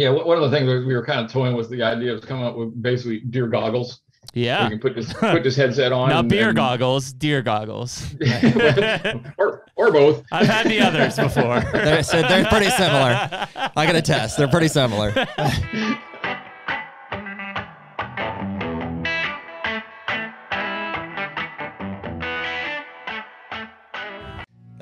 Yeah, one of the things that we were kind of toying with the idea of coming up with basically deer goggles. Yeah. You can put this put this headset on. Not and- beer and- goggles, deer goggles. or or both. I've had the others before. They're, so they're pretty similar. I got to test. They're pretty similar.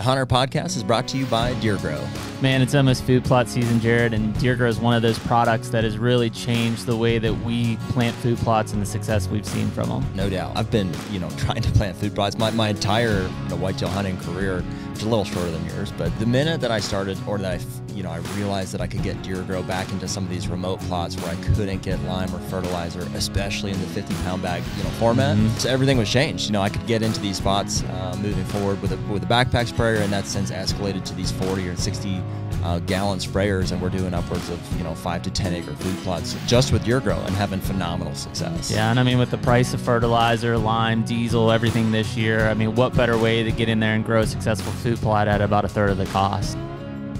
HUNTR Podcast is brought to you by DeerGro. Man, it's almost food plot season, Jared, and DeerGro is one of those products that has really changed the way that we plant food plots and the success we've seen from them. No doubt. I've been, you know, trying to plant food plots my, my entire you know, whitetail hunting career, which is a little shorter than yours. But the minute that I started, or that I, you know, I realized that I could get DeerGro back into some of these remote plots where I couldn't get lime or fertilizer, especially in the 50 pound bag, you know, format. So everything was changed. You know, I could get into these spots uh, moving forward with a with a backpack sprayer, and that's since escalated to these 40 or 60 uh, gallon sprayers, and we're doing upwards of you know five to 10 acre food plots just with DeerGro and having phenomenal success. Yeah, and I mean, with the price of fertilizer, lime, diesel, everything this year, I mean, what better way to get in there and grow a successful food plot at about a third of the cost?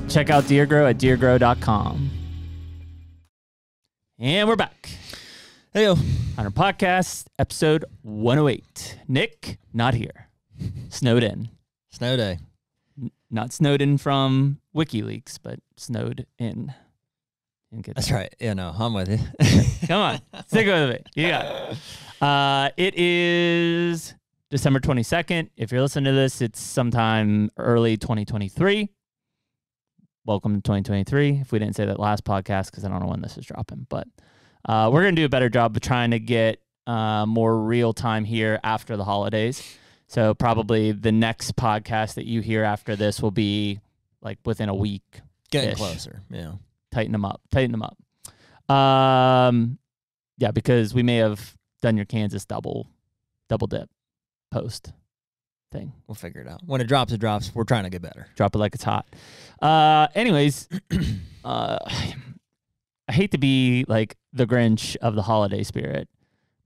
Check out DeerGro at deergro.com. And we're back Hey, yo. on our podcast, episode 108. Nick, not here. Snowed in. Snow day. Not snowed in from WikiLeaks, but snowed in. Didn't That's right. Yeah, no, I'm with you. Come on, stick with got it. Uh, it is December 22nd. If you're listening to this, it's sometime early 2023. Welcome to 2023. If we didn't say that last podcast, because I don't know when this is dropping, but uh, we're going to do a better job of trying to get uh, more real time here after the holidays. So, probably the next podcast that you hear after this will be like within a week Getting closer. Yeah. tighten them up tighten them up um yeah because we may have done your kansas double double dip post thing We'll figure it out. When it drops, it drops. We're trying to get better. drop it like it's hot uh anyways uh i hate to be like the grinch of the holiday spirit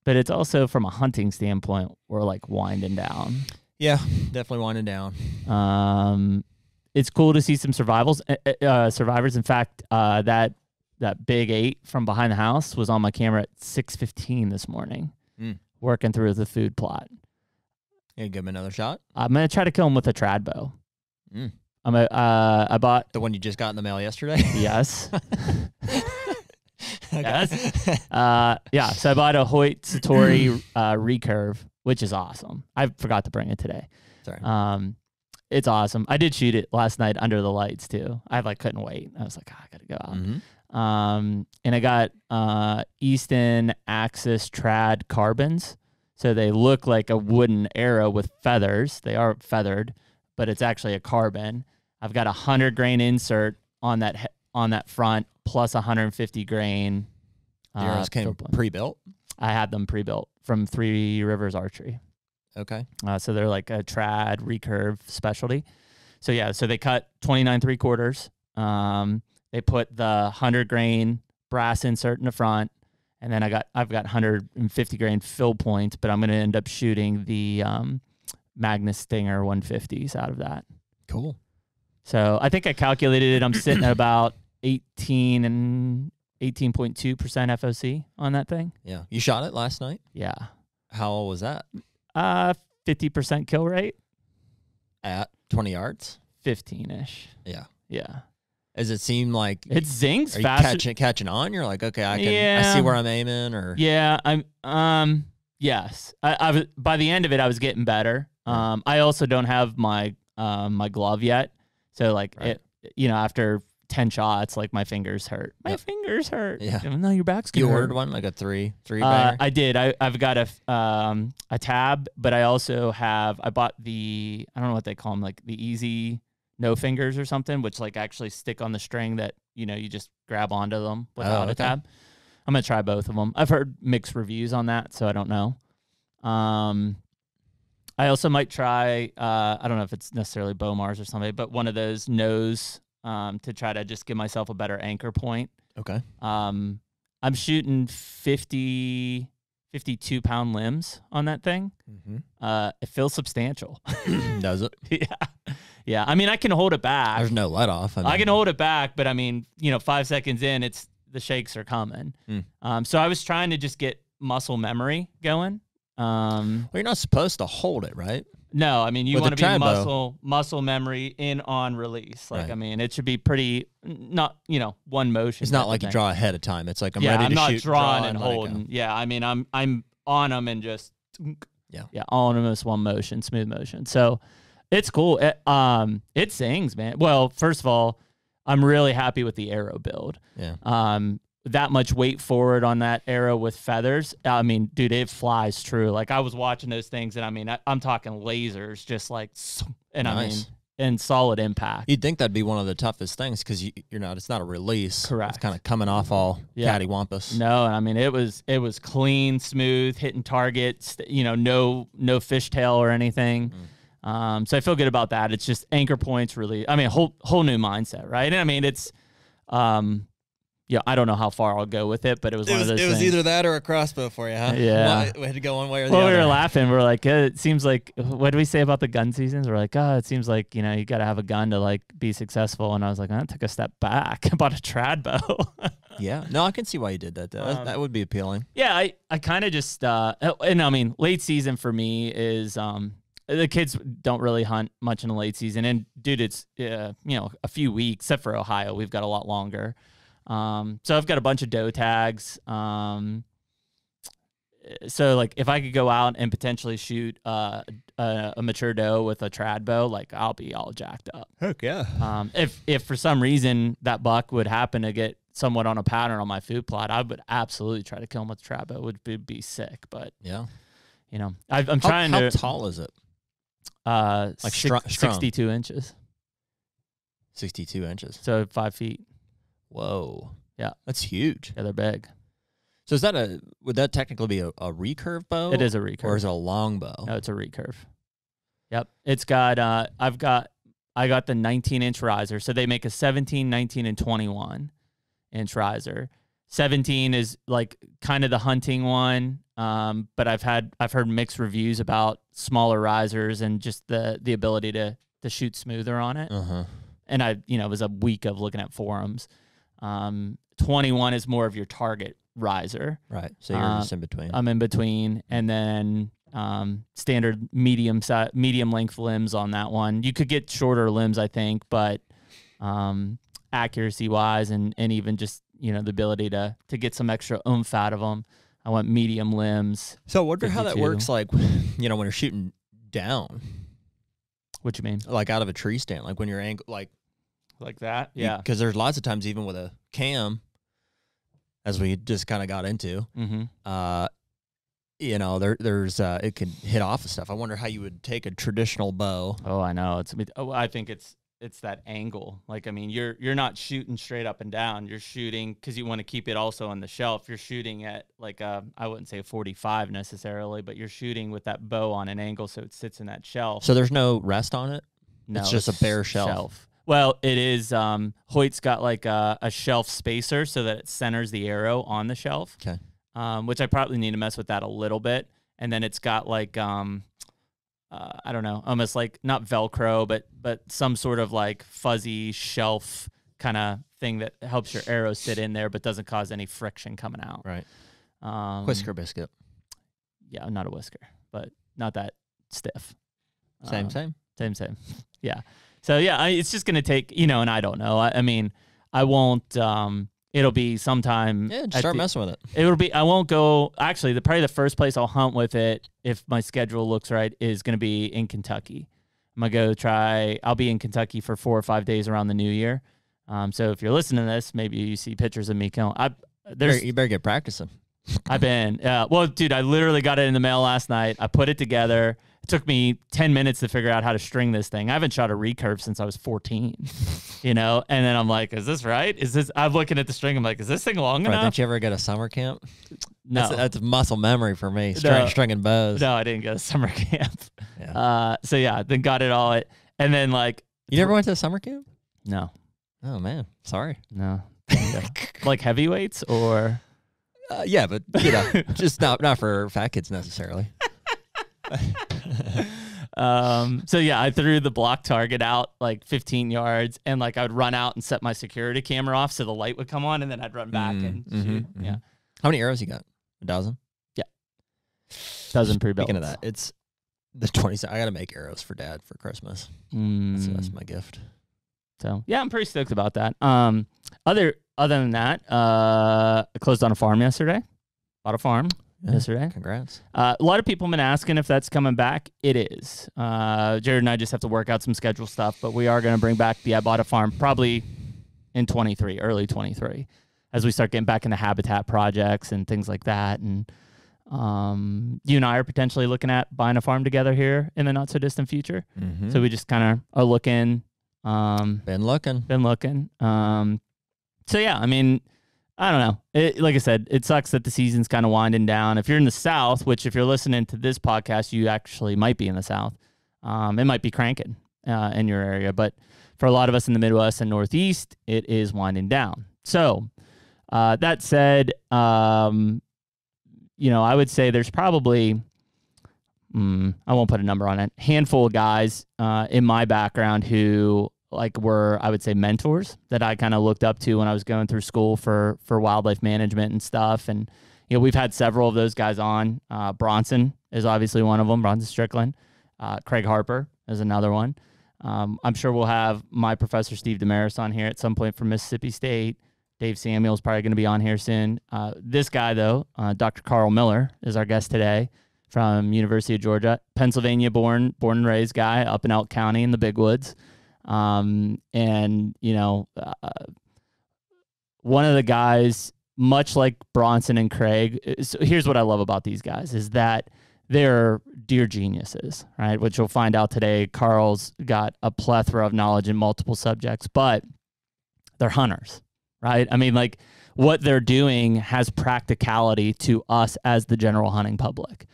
but it's also from a hunting standpoint we're like winding down Yeah, definitely winding down. Um, it's cool to see some survivals, uh, uh, survivors. In fact, uh, that that big eight from behind the house was on my camera at six fifteen this morning, Mm. working through the food plot. You give him another shot. I'm gonna try to kill him with a trad bow. Mm. I'm a, uh, I bought The one you just got in the mail yesterday. yes, Yes. uh, yeah. So I bought a Hoyt Satori uh, recurve, which is awesome. I forgot to bring it today. Sorry. Um, it's awesome. I did shoot it last night under the lights too. I like couldn't wait. I was like, "Ah, I gotta go out. Mhm. Um, and I got uh, Easton Axis Trad carbons, so they look like a wooden arrow with feathers. They are feathered, but it's actually a carbon. I've got a hundred grain insert on that he- on that front, 150 grain. The uh, arrows came fill pre-built. I had them pre-built from Three Rivers Archery. Okay. Uh, so they're like a trad recurve specialty. So yeah, so they cut 29 three quarters. Um, they put the 100 grain brass insert in the front, and then I got I've got 150 grain field points, but I'm going to end up shooting the um, Magnus Stinger 150s out of that. Cool. So I think I calculated it. I'm sitting at about 18 and 18.2 percent FOC on that thing. Yeah. You shot it last night. Yeah, How was that? uh, 50 percent kill rate, At 20 yards. 15 ish. Yeah. Yeah. Does it seem like It zings are you faster. catching catching on? You're like, okay, I can yeah. I see where I'm aiming, or Yeah, I'm. Um, yes, I, I was. By the end of it, I was getting better. Um, I also don't have my um my glove yet, so like Right. it. You know, after ten shots, like my fingers hurt. My Yep. fingers hurt. Yeah. No, your back's you ordered one like a three three Uh. I did. I I've got a um a tab, but I also have. I bought the. I don't know what they call them, like the easy no fingers or something, which like actually stick on the string that you know you just grab onto them without a okay. tab. I'm gonna try both of them. I've heard mixed reviews on that, so I don't know. Um, I also might try. Uh, I don't know if it's necessarily Bomars or something, but one of those nose um, to try to just give myself a better anchor point. okay. Um, I'm shooting 50, 52 pound limbs on that thing. Mm-hmm. Uh, it feels substantial. Does it? yeah, yeah. I mean, I can hold it back. There's no let off. I, I can hold it back, but I mean, you know, five seconds in, it's the shakes are coming. Mm. Um, so I was trying to just get muscle memory going. Um, Well, you're not supposed to hold it, right? No, I mean you want to be muscle muscle memory in on release. Like Right. I mean, it should be pretty not you know one motion. It's not like you draw ahead of time. It's like I'm yeah, ready I'm to not shoot, drawing draw, and go. holding. Yeah, I mean I'm I'm on them and just Yeah. yeah, all in this one motion, smooth motion. So it's cool. It, um, it sings, man. Well, first of all, I'm really happy with the arrow build. Yeah. Um, that much weight forward on that arrow with feathers. I mean, dude, it flies true. Like I was watching those things, and I mean, I, I'm talking lasers, just like, and I mean, and solid impact. You'd think that'd be one of the toughest things because you, you're not. It's not a release. Correct. It's kind of coming off all Yeah. cattywampus. No, And I mean it was it was clean, smooth, hitting targets. You know, no no fishtail or anything. Um, so I feel good about that. It's just anchor points, really. I mean, whole whole new mindset, right? And I mean, it's, um, yeah, I don't know how far I'll go with it, but it was It one was, of those it was either that or a crossbow for you, huh? Yeah. One- we had to go one way or the other. well, we were laughing. We are like, uh, it seems like what do we say about the gun seasons? We're like, oh, it seems like you know you got to have a gun to like be successful. And I was like, I took a step back. I bought a trad bow. Yeah. No, I can see why you did that. Though. That- Um, that would be appealing. Yeah, I, I kind of just uh and I mean late season for me is um the kids don't really hunt much in the late season and dude it's uh, you know a few weeks except for Ohio we've got a lot longer. Um so I've got a bunch of doe tags um so like if I could go out and potentially shoot uh, a, a mature doe with a trad bow like I'll be all jacked up. Heck yeah. Um, if if for some reason that buck would happen to get somewhat on a pattern on my food plot, I would absolutely try to kill him with trap. It would be, be sick, but Yeah. you know, I, I'm How, trying how to tall is it? uh Like six- stru- strung? 62 inches, 62 inches. so five feet. Whoa. Yeah. That's huge. Yeah, they're big. So is that a would that technically be a, a recurve bow? It is a recurve. Or is it a long bow? No, it's a recurve. Yep. It's got uh I've got I got the 19 inch riser. So they make a 17, 19 and 21 inch riser. 17 is like kind of the hunting one. Um, but I've had I've heard mixed reviews about smaller risers and just the the ability to to shoot smoother on it. Uh-huh. And I, you know, it was a week of looking at forums. Um, 21 is more of your target riser. Right. So you're Uh, just in between. I'm in between, and then um, standard medium si- medium length limbs on that one. You could get shorter limbs, I think, but um, accuracy wise, and and even just you know the ability to to get some extra oomph out of them. I want medium limbs. so I wonder how that works like you know when you're shooting down What you mean? like out of a tree stand like when you're angle like Like that? Yeah. because there's lots of times even with a cam as we just kind of got into mm-hmm. uh you know there there's uh it can hit off of stuff i wonder how you would take a traditional bow Oh, I know. It's. Oh, I think it's it's that angle. Like, I mean, you're you're not shooting straight up and down. You're shooting because you want to keep it also on the shelf. You're shooting at like a I wouldn't say a 45 necessarily, but you're shooting with that bow on an angle so it sits in that shelf. so there's no rest on it no, it's just a bare shelf. Well, it is. Um, Hoyt's got like a, a shelf spacer so that it centers the arrow on the shelf. Okay. Um, which I probably need to mess with that a little bit, and then it's got like um, uh, I don't know, almost like not Velcro, but but some sort of like fuzzy shelf kind of thing that helps your arrow sit in there, but doesn't cause any friction coming out. right Um, whisker biscuit Yeah, not a whisker, but not that stiff. same Um, same same, same. Yeah. So yeah, I, it's just gonna take you know, and I don't know. I, I mean, I won't. Um, it'll be sometime. yeah just start the- messing with it It'll be. I won't go. Actually, the probably the first place I'll hunt with it, if my schedule looks right, is gonna be in Kentucky. I'm gonna go try. I'll be in Kentucky for four or five days around the New Year. Um, so if you're listening to this, maybe you see pictures of me killing. I there's Better- you better get practicing I've been, yeah. Well, dude, I literally got it in the mail last night. I put it together. It took me 10 minutes to figure out how to string this thing. I haven't shot a recurve since I was 14, you know? And then I'm like, is this right? Is this, I'm looking at the string. I'm like, is this thing long right, enough? didn't you ever get a summer camp no. that's, that's muscle memory for me string, No. stringing bows no, I didn't go to summer camp. Yeah. Uh, so yeah, then got it all. And then like, you never went to a summer camp no, oh man sorry no. Yeah. like heavyweights or uh, yeah but you know just not not for fat kids necessarily um, so yeah, I threw the block target out like 15 yards, and like I would run out and set my security camera off so the light would come on, and then I'd run back Mm, and mhm, shoot. mhm. Yeah, How many arrows you got? A dozen. Yeah. Dozen pre-built. Speaking of that, it's the twenty. I got to make arrows for Dad for Christmas. That's, that's Mm, my gift. so yeah, I'm pretty stoked about that. Um, other other than that, uh, I closed on a farm yesterday. Bought a farm Yeah. Yesterday. Congrats. Uh, a lot of people have been asking if that's coming back. It is. Uh, Jared and I just have to work out some schedule stuff, but we are going to bring back the I Bought a Farm probably in 23, early 23, as we start getting back into habitat projects and things like that. And um, you and I are potentially looking at buying a farm together here in the not so distant future. Mm-hmm. So we just kind of are looking. Um, been looking. been looking. Um, so yeah, I mean, I don't know. It, like I said, it sucks that the season's kind of winding down. If you're in the South, which if you're listening to this podcast, you actually might be in the South. Um, it might be cranking uh, in your area, but for a lot of us in the Midwest and Northeast, it is winding down. So uh, that said, um, you know, I would say there's probably. Mm, I won't put a number on it. Handful of guys uh, in my background who like were I would say mentors that I kind of looked up to when I was going through school for for wildlife management and stuff. And you know we've had several of those guys on. Uh, Bronson is obviously one of them. Bronson Strickland, uh, Craig Harper is another one. Um, I'm sure we'll have my professor Steve Demarais on here at some point from Mississippi State. Dave Samuel is probably going to be on here soon. Uh, this guy though, uh, Dr. Karl Miller is our guest today from University of Georgia, Pennsylvania born, born and raised guy up in Elk County in the big woods. Um, and you know, uh, one of the guys, much like Bronson and Craig. uh, So here's what I love about these guys is that they're deer geniuses, right? Which you'll find out today. Karl's got a plethora of knowledge in multiple subjects, but they're hunters, right? I mean, like what they're doing has practicality to us as the general hunting public.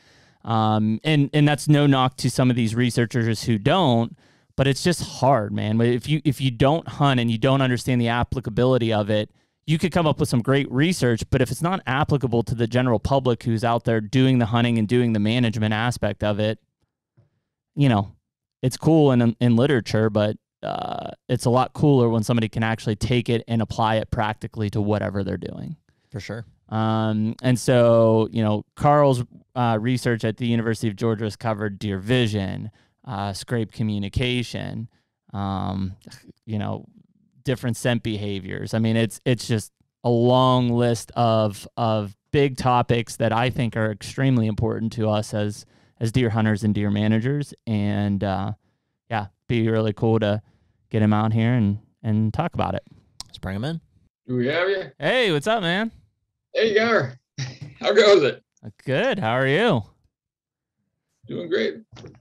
Um, and and that's no knock to some of these researchers who don't, but it's just hard, man. If you if you don't hunt and you don't understand the applicability of it, you could come up with some great research, but if it's not applicable to the general public who's out there doing the hunting and doing the management aspect of it, you know, it's cool in in literature, but uh, it's a lot cooler when somebody can actually take it and apply it practically to whatever they're doing. For sure. Um, and so, you know, Karl's uh, research at the University of Georgia has covered deer vision, uh, scrape communication, um, you know, different scent behaviors. I mean, it's it's just a long list of of big topics that I think are extremely important to us as as deer hunters and deer managers. And uh, yeah, be really cool to get him out here and and talk about it. Let's bring him in. Do we have you? Hey, what's up, man? Hey, you are. How goes it? Good. How are you? Doing great.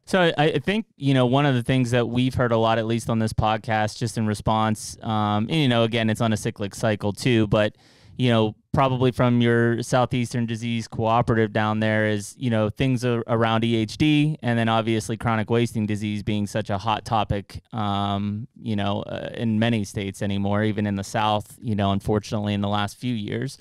So I, think you know one of the things that we've heard a lot, at least on this podcast, just in response. Um, and, you know, again, it's on a cyclic cycle too, but you know, probably from your southeastern disease cooperative down there is you know things around EHD, and then obviously chronic wasting disease being such a hot topic. Um, you know, uh, in many states anymore, even in the South. You know, unfortunately, in the last few years.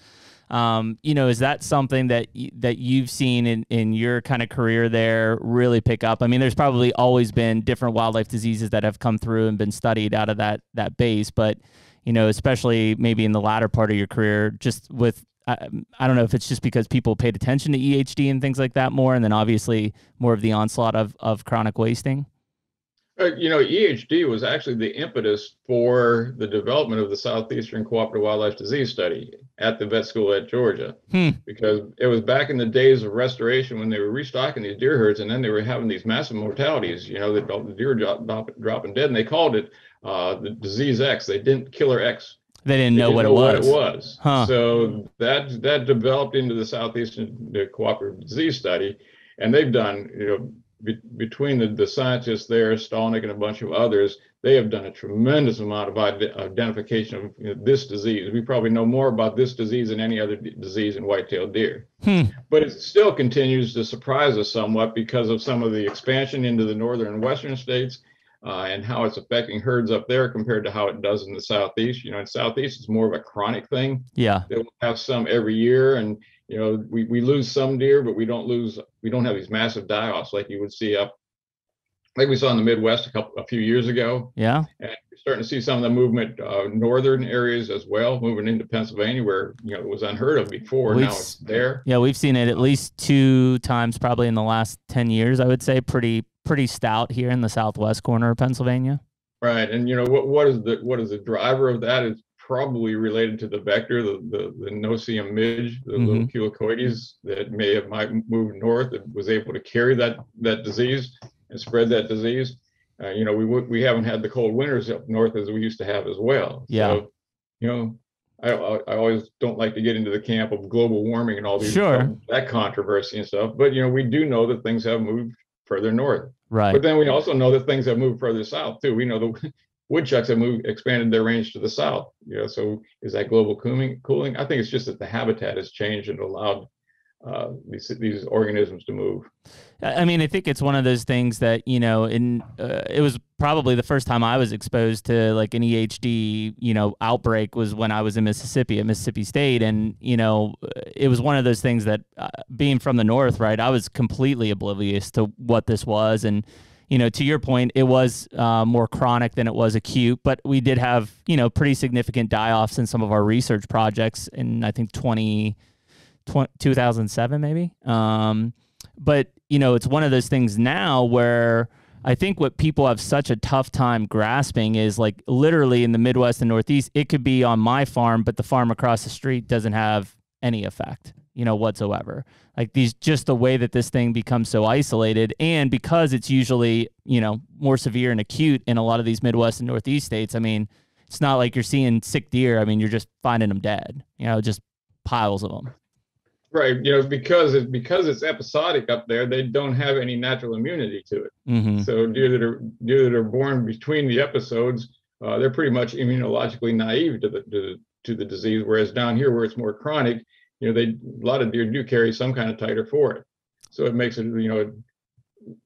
Um, you know, is that something that that you've seen in, in your kind of career there really pick up? I mean, there's probably always been different wildlife diseases that have come through and been studied out of that that base, but you know, especially maybe in the latter part of your career, just with I, I don't know if it's just because people paid attention to EHD and things like that more, and then obviously more of the onslaught of of chronic wasting. You know, EHD was actually the impetus for the development of the Southeastern Cooperative Wildlife Disease Study at the vet school at Georgia. Hmm. Because it was back in the days of restoration when they were restocking these deer herds and then they were having these massive mortalities, you know, the, the deer drop, drop, dropping dead. And they called it uh, the disease X. They didn't killer X. They didn't They know didn't what it was. What it was. Huh. So that that developed into the Southeastern Cooperative Disease Study, and they've done you know be, between the, the scientists there, Stallknecht and a bunch of others, they have done a tremendous amount of ide- identification of you know, this disease. We probably know more about this disease than any other d- disease in white-tailed deer. Hmm. But it still continues to surprise us somewhat because of some of the expansion into the northern and western states uh, and how it's affecting herds up there compared to how it does in the southeast. You know, in southeast, it's more of a chronic thing. Yeah. They will have some every year, and you know, we, we lose some deer, but we don't lose we don't have these massive die-offs like you would see up like we saw in the Midwest a couple a few years ago. Yeah. And we're starting to see some of the movement uh, northern areas as well, moving into Pennsylvania where you know it was unheard of before. We've now it's there. Yeah, we've seen it at least two times probably in the last 10 years, I would say. Pretty pretty stout here in the southwest corner of Pennsylvania. Right. And you know what what is the what is the driver of that is probably related to the vector, the the, the no-see-um midge, the little culicoides that may have might moved north and was able to carry that that disease and spread that disease. Uh, you know, we we haven't had the cold winters up north as we used to have as well. Yeah. So, you know, I, I always don't like to get into the camp of global warming and all these Sure. that controversy and stuff. But you know, we do know that things have moved further north. Right. But then we also know that things have moved further south too. We know the woodchucks have moved, expanded their range to the south. You know, so is that global cooling? Cooling? I think it's just that the habitat has changed and allowed uh, these these organisms to move. I mean, I think it's one of those things that you know, in uh, it was probably the first time I was exposed to like an EHD, you know, outbreak was when I was in Mississippi at Mississippi State, and you know, uh, it was one of those things that, uh, being from the north, right, I was completely oblivious to what this was, and you know, to your point, it was uh, more chronic than it was acute, but we did have you know pretty significant die-offs in some of our research projects in I think 20, 20 2007 maybe. Um, but you know it's one of those things now where i think what people have such a tough time grasping is like literally in the midwest and northeast it could be on my farm but the farm across the street doesn't have any effect you know whatsoever like these just the way that this thing becomes so isolated and because it's usually you know more severe and acute in a lot of these midwest and northeast states i mean it's not like you're seeing sick deer i mean you're just finding them dead you know just piles of them Right. You know, because it because it's episodic up there, they don't have any natural immunity to it. mm-hmm. So deer that are deer that are born between the episodes, uh, they're pretty much immunologically naive to the to, to the disease. Whereas down here, where it's more chronic, you know, they a lot of deer do carry some kind of titer for it. So it makes it you know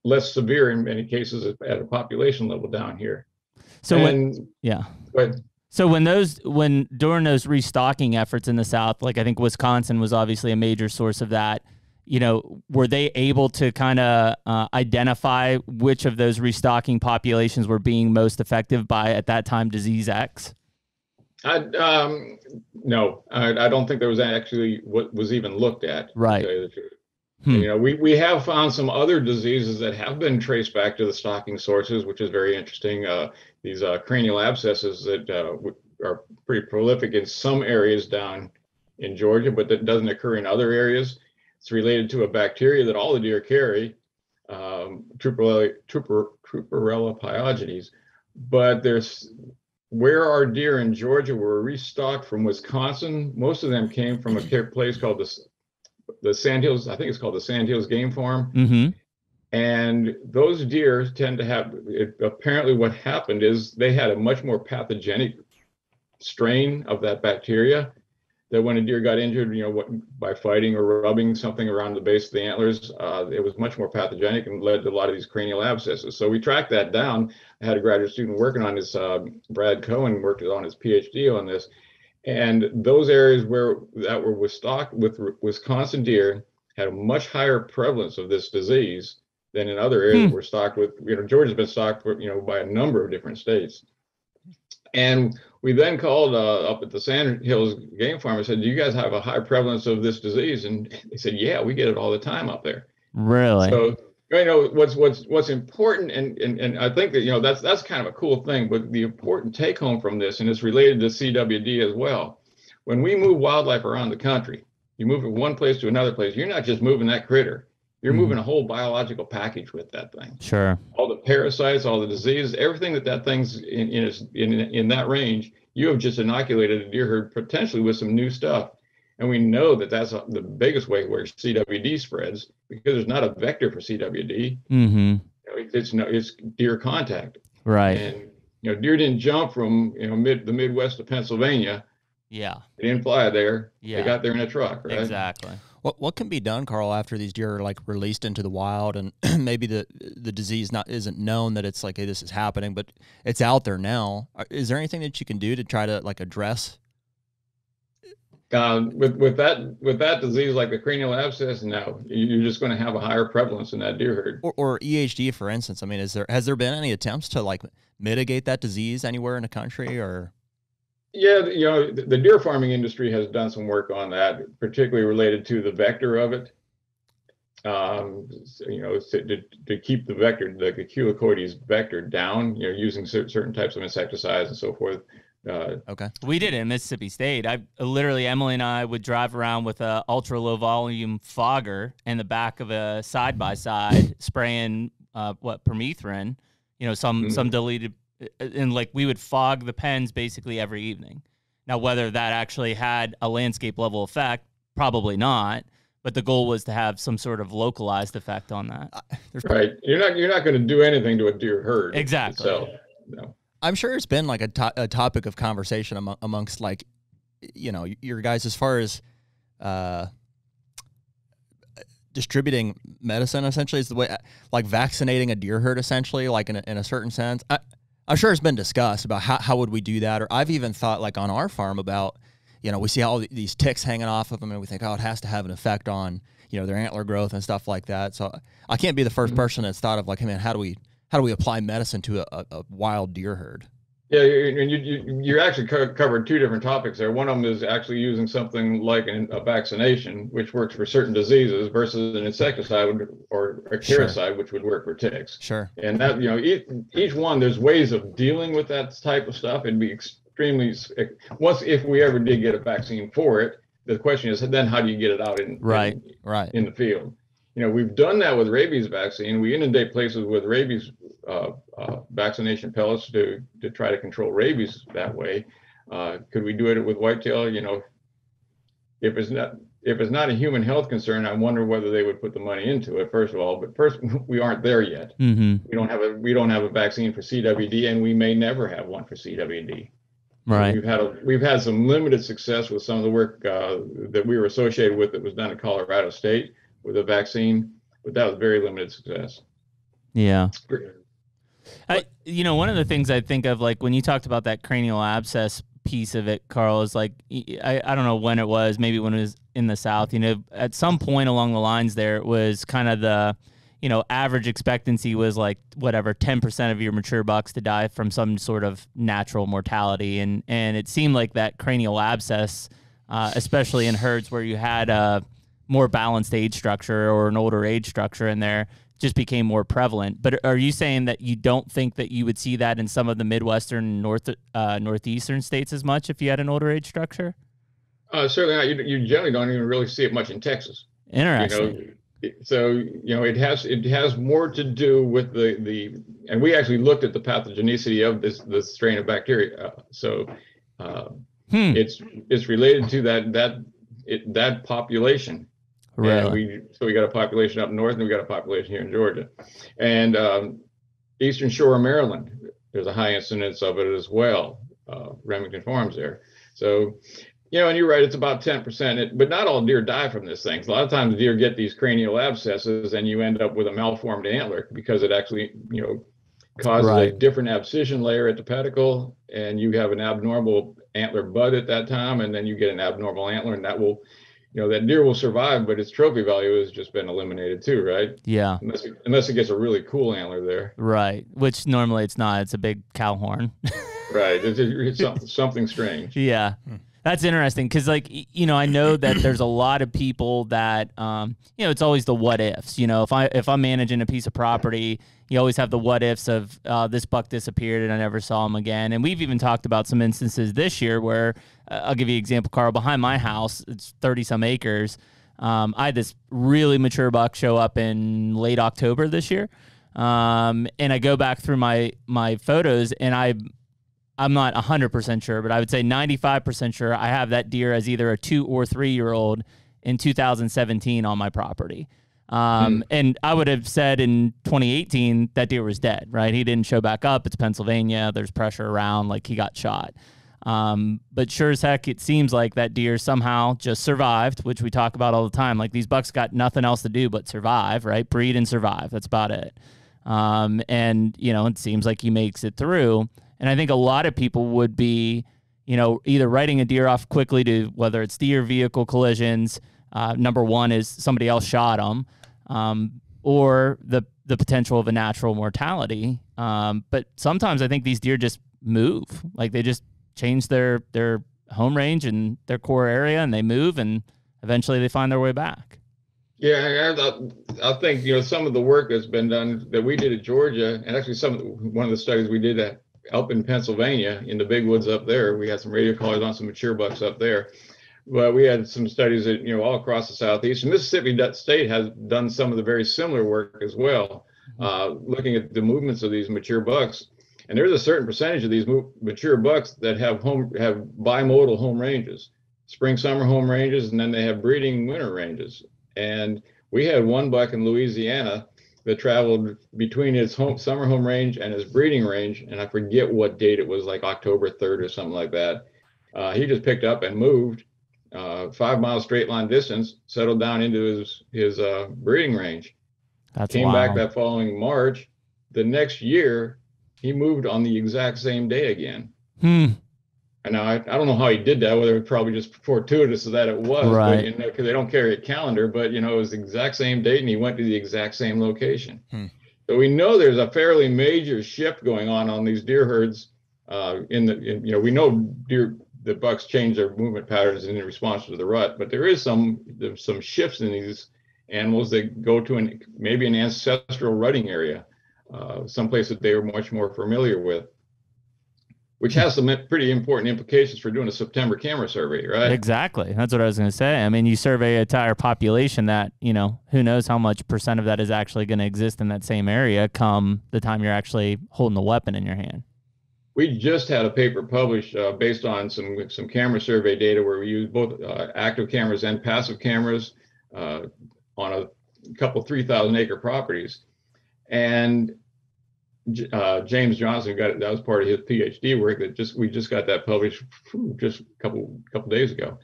less severe in many cases at a population level down here. so when, yeah but So when those when during those restocking efforts in the South, like I think Wisconsin was obviously a major source of that. You know, were they able to kind of uh, identify which of those restocking populations were being most effective by at that time disease X? I um no, I, I don't think there was actually what was even looked at. Right. tell you. Hmm. You know, we, we have found some other diseases that have been traced back to the stocking sources, which is very interesting. Uh, these uh, cranial abscesses that uh, are pretty prolific in some areas down in Georgia, but that doesn't occur in other areas. It's related to a bacteria that all the deer carry, um, Trueperella, Trupar, Trueperella pyogenes. But there's where our deer in Georgia were restocked from Wisconsin. Most of them came from a place called the the Sandhills. I think it's called the Sandhills Game Farm. Mm-hmm. And those deer tend to have. It, apparently, what happened is they had a much more pathogenic strain of that bacteria. That when a deer got injured, you know, what, by fighting or rubbing something around the base of the antlers, uh, it was much more pathogenic and led to a lot of these cranial abscesses. So we tracked that down. I had a graduate student working on this. Uh, Brad Cohen worked on his PhD on this, and those areas where that were with stock with Wisconsin deer had a much higher prevalence of this disease than in other areas Hmm. were stocked with. You know, Georgia's been stocked you know by a number of different states. And we then called uh, up at the Sand Hills Game Farm and said, "Do you guys have a high prevalence of this disease?" And they said, "Yeah, we get it all the time up there." Really? So you know what's what's what's important, and and and I think that you know that's that's kind of a cool thing. But the important take home from this, and it's related to CWD as well. When we move wildlife around the country, you move from one place to another place. You're not just moving that critter. You're Mhm. moving a whole biological package with that thing. sure. All the parasites, all the diseases, everything that that thing's in in in, in that range, you have just inoculated a deer herd potentially with some new stuff. And we know that that's the biggest way where CWD spreads because there's not a vector for CWD. Mm-hmm. It's no, it's deer contact. Right. And you know, deer didn't jump from you know mid the Midwest to Pennsylvania. yeah. They didn't fly there. Yeah. They got there in a truck, right? Exactly. What what can be done, Karl, after these deer are like released into the wild and maybe the the disease not isn't known that it's like hey this is happening, but it's out there now. Is there anything that you can do to try to like address Uh, with with that with that disease like the cranial abscess, no, you're just going to have a higher prevalence in that deer herd. Or, or EHD, for instance. I mean, is there has there been any attempts to like mitigate that disease anywhere in the country, or? Yeah, you know, the deer farming industry has done some work on that, particularly related to the vector of it. Um, you know, to, to keep the vector, the culicoides vector down, you know, using certain types of insecticides and so forth. Uh, okay. We did it in Mississippi State. I literally Emily and I would drive around with a ultra low volume fogger in the back of a side by side, spraying uh, what permethrin, you know, some mm-hmm. some deleted, and like we would fog the pens basically every evening. Now, whether that actually had a landscape level effect, probably not. But the goal was to have some sort of localized effect on that. Uh, right. You're not you're not going to do anything to a deer herd. Exactly. So, no. I'm sure it's been like a, to- a topic of conversation among, amongst like, you know, your guys as far as uh, distributing medicine. Essentially, is the way like vaccinating a deer herd. Essentially, like in a, in a certain sense. I, I'm sure it's been discussed about how how would we do that, or I've even thought like on our farm about, you know, we see all these ticks hanging off of them, and we think, oh, it has to have an effect on you know their antler growth and stuff like that. So I can't be the 1st mm-hmm. person that's thought of like, hey man, how do we how do we apply medicine to a, a wild deer herd? Yeah, and you, you, you actually co- covered two different topics there. One of them is actually using something like an, a vaccination, which works for certain diseases, versus an insecticide or a caricide, sure. which would work for ticks. Sure. And that, you know, each, each one, there's ways of dealing with that type of stuff. It'd be extremely, once if we ever did get a vaccine for it, the question is then how do you get it out in right, in, right. in the field? You know, we've done that with rabies vaccine. We inundate places with rabies uh, uh, vaccination pellets to to try to control rabies that way. Uh, could we do it with whitetail? You know, if it's not if it's not a human health concern, I wonder whether they would put the money into it. First of all, but first we aren't there yet. Mm-hmm. We don't have a we don't have a vaccine for CWD, and we may never have one for CWD. Right. We've had a, we've had some limited success with some of the work uh, that we were associated with that was done at Colorado State with a vaccine, but that was very limited success. Yeah. I, you know, one of the things I think of, like when you talked about that cranial abscess piece of it, Karl, is like I, I don't know when it was, maybe when it was in the South. You know, at some point along the lines there, it was kind of the, you know, average expectancy was like whatever ten percent of your mature bucks to die from some sort of natural mortality, and and it seemed like that cranial abscess, uh, especially in herds where you had a more balanced age structure or an older age structure in there just became more prevalent. But are you saying that you don't think that you would see that in some of the Midwestern, North, uh, Northeastern states as much if you had an older age structure? Uh, certainly not. You, you generally don't even really see it much in Texas. Interesting. You know, so you know it has it has more to do with the the and we actually looked at the pathogenicity of this this strain of bacteria. So uh, hmm. it's it's related to that that it, that population Really? And we so we got a population up north and we got a population here in Georgia. And um, Eastern Shore of Maryland, there's a high incidence of it as well. Uh, Remington Farms there. So, you know, and you're right, it's about 10%, it, but not all deer die from this thing. A lot of times deer get these cranial abscesses and you end up with a malformed antler because it actually, you know, causes right. a different abscission layer at the pedicle and you have an abnormal antler bud at that time and then you get an abnormal antler and that will you know that deer will survive, but its trophy value has just been eliminated too, right? Yeah. Unless it, unless it gets a really cool antler there. Right. Which normally it's not. It's a big cow horn. right. It's, it's, something strange. Yeah. Hmm. That's interesting because, like, you know, I know that there's a lot of people that, um, you know, it's always the what ifs. You know, if I if I'm managing a piece of property, you always have the what ifs of uh, this buck disappeared and I never saw him again. And we've even talked about some instances this year where I'll give you an example, Karl. Behind my house, it's 30 some acres. Um, I had this really mature buck show up in late October this year. Um, and I go back through my my photos and I I'm not 100% sure, but I would say 95% sure I have that deer as either a two or three year old in 2017 on my property. Um, mm. And I would have said in 2018 that deer was dead, right? He didn't show back up. It's Pennsylvania. There's pressure around, like he got shot. Um, but sure as heck, it seems like that deer somehow just survived, which we talk about all the time. Like these bucks got nothing else to do but survive, right? Breed and survive. That's about it. Um, and, you know, it seems like he makes it through. And I think a lot of people would be you know, either writing a deer off quickly to whether it's deer vehicle collisions. Uh, number one is somebody else shot them, um, or the the potential of a natural mortality. Um, but sometimes I think these deer just move, like they just change their their home range and their core area, and they move, and eventually they find their way back. Yeah, I, I think you know some of the work that's been done that we did at Georgia, and actually some of the, one of the studies we did at up in Pennsylvania in the big woods up there. We had some radio collars on some mature bucks up there. But we had some studies that, you know, all across the Southeast. And Mississippi State has done some of the very similar work as well, mm-hmm. uh, looking at the movements of these mature bucks. And there's a certain percentage of these mature bucks that have home have bimodal home ranges, spring summer home ranges, and then they have breeding winter ranges. And we had one buck in Louisiana that traveled between his home summer home range and his breeding range, and I forget what date it was, like October 3rd or something like that. Uh, he just picked up and moved uh, five miles straight line distance, settled down into his his uh, breeding range. That's came wild. back that following March. The next year, he moved on the exact same day again. Hmm. And now I, I don't know how he did that, whether it was probably just fortuitous that it was, right. but, you know, because they don't carry a calendar, but you know, it was the exact same date and he went to the exact same location. Hmm. So we know there's a fairly major shift going on on these deer herds. Uh, in the, in, you know, we know deer, the bucks change their movement patterns in response to the rut, but there is some, there's some shifts in these animals that go to an, maybe an ancestral rutting area, uh, someplace that they were much more familiar with which has some pretty important implications for doing a September camera survey, right? Exactly. That's what I was going to say. I mean, you survey an entire population that, you know, who knows how much percent of that is actually going to exist in that same area come the time you're actually holding the weapon in your hand. We just had a paper published uh, based on some some camera survey data where we used both uh, active cameras and passive cameras uh, on a couple 3,000 acre properties. And uh, James Johnson got it. That was part of his PhD work. That just we just got that published just a couple couple days ago.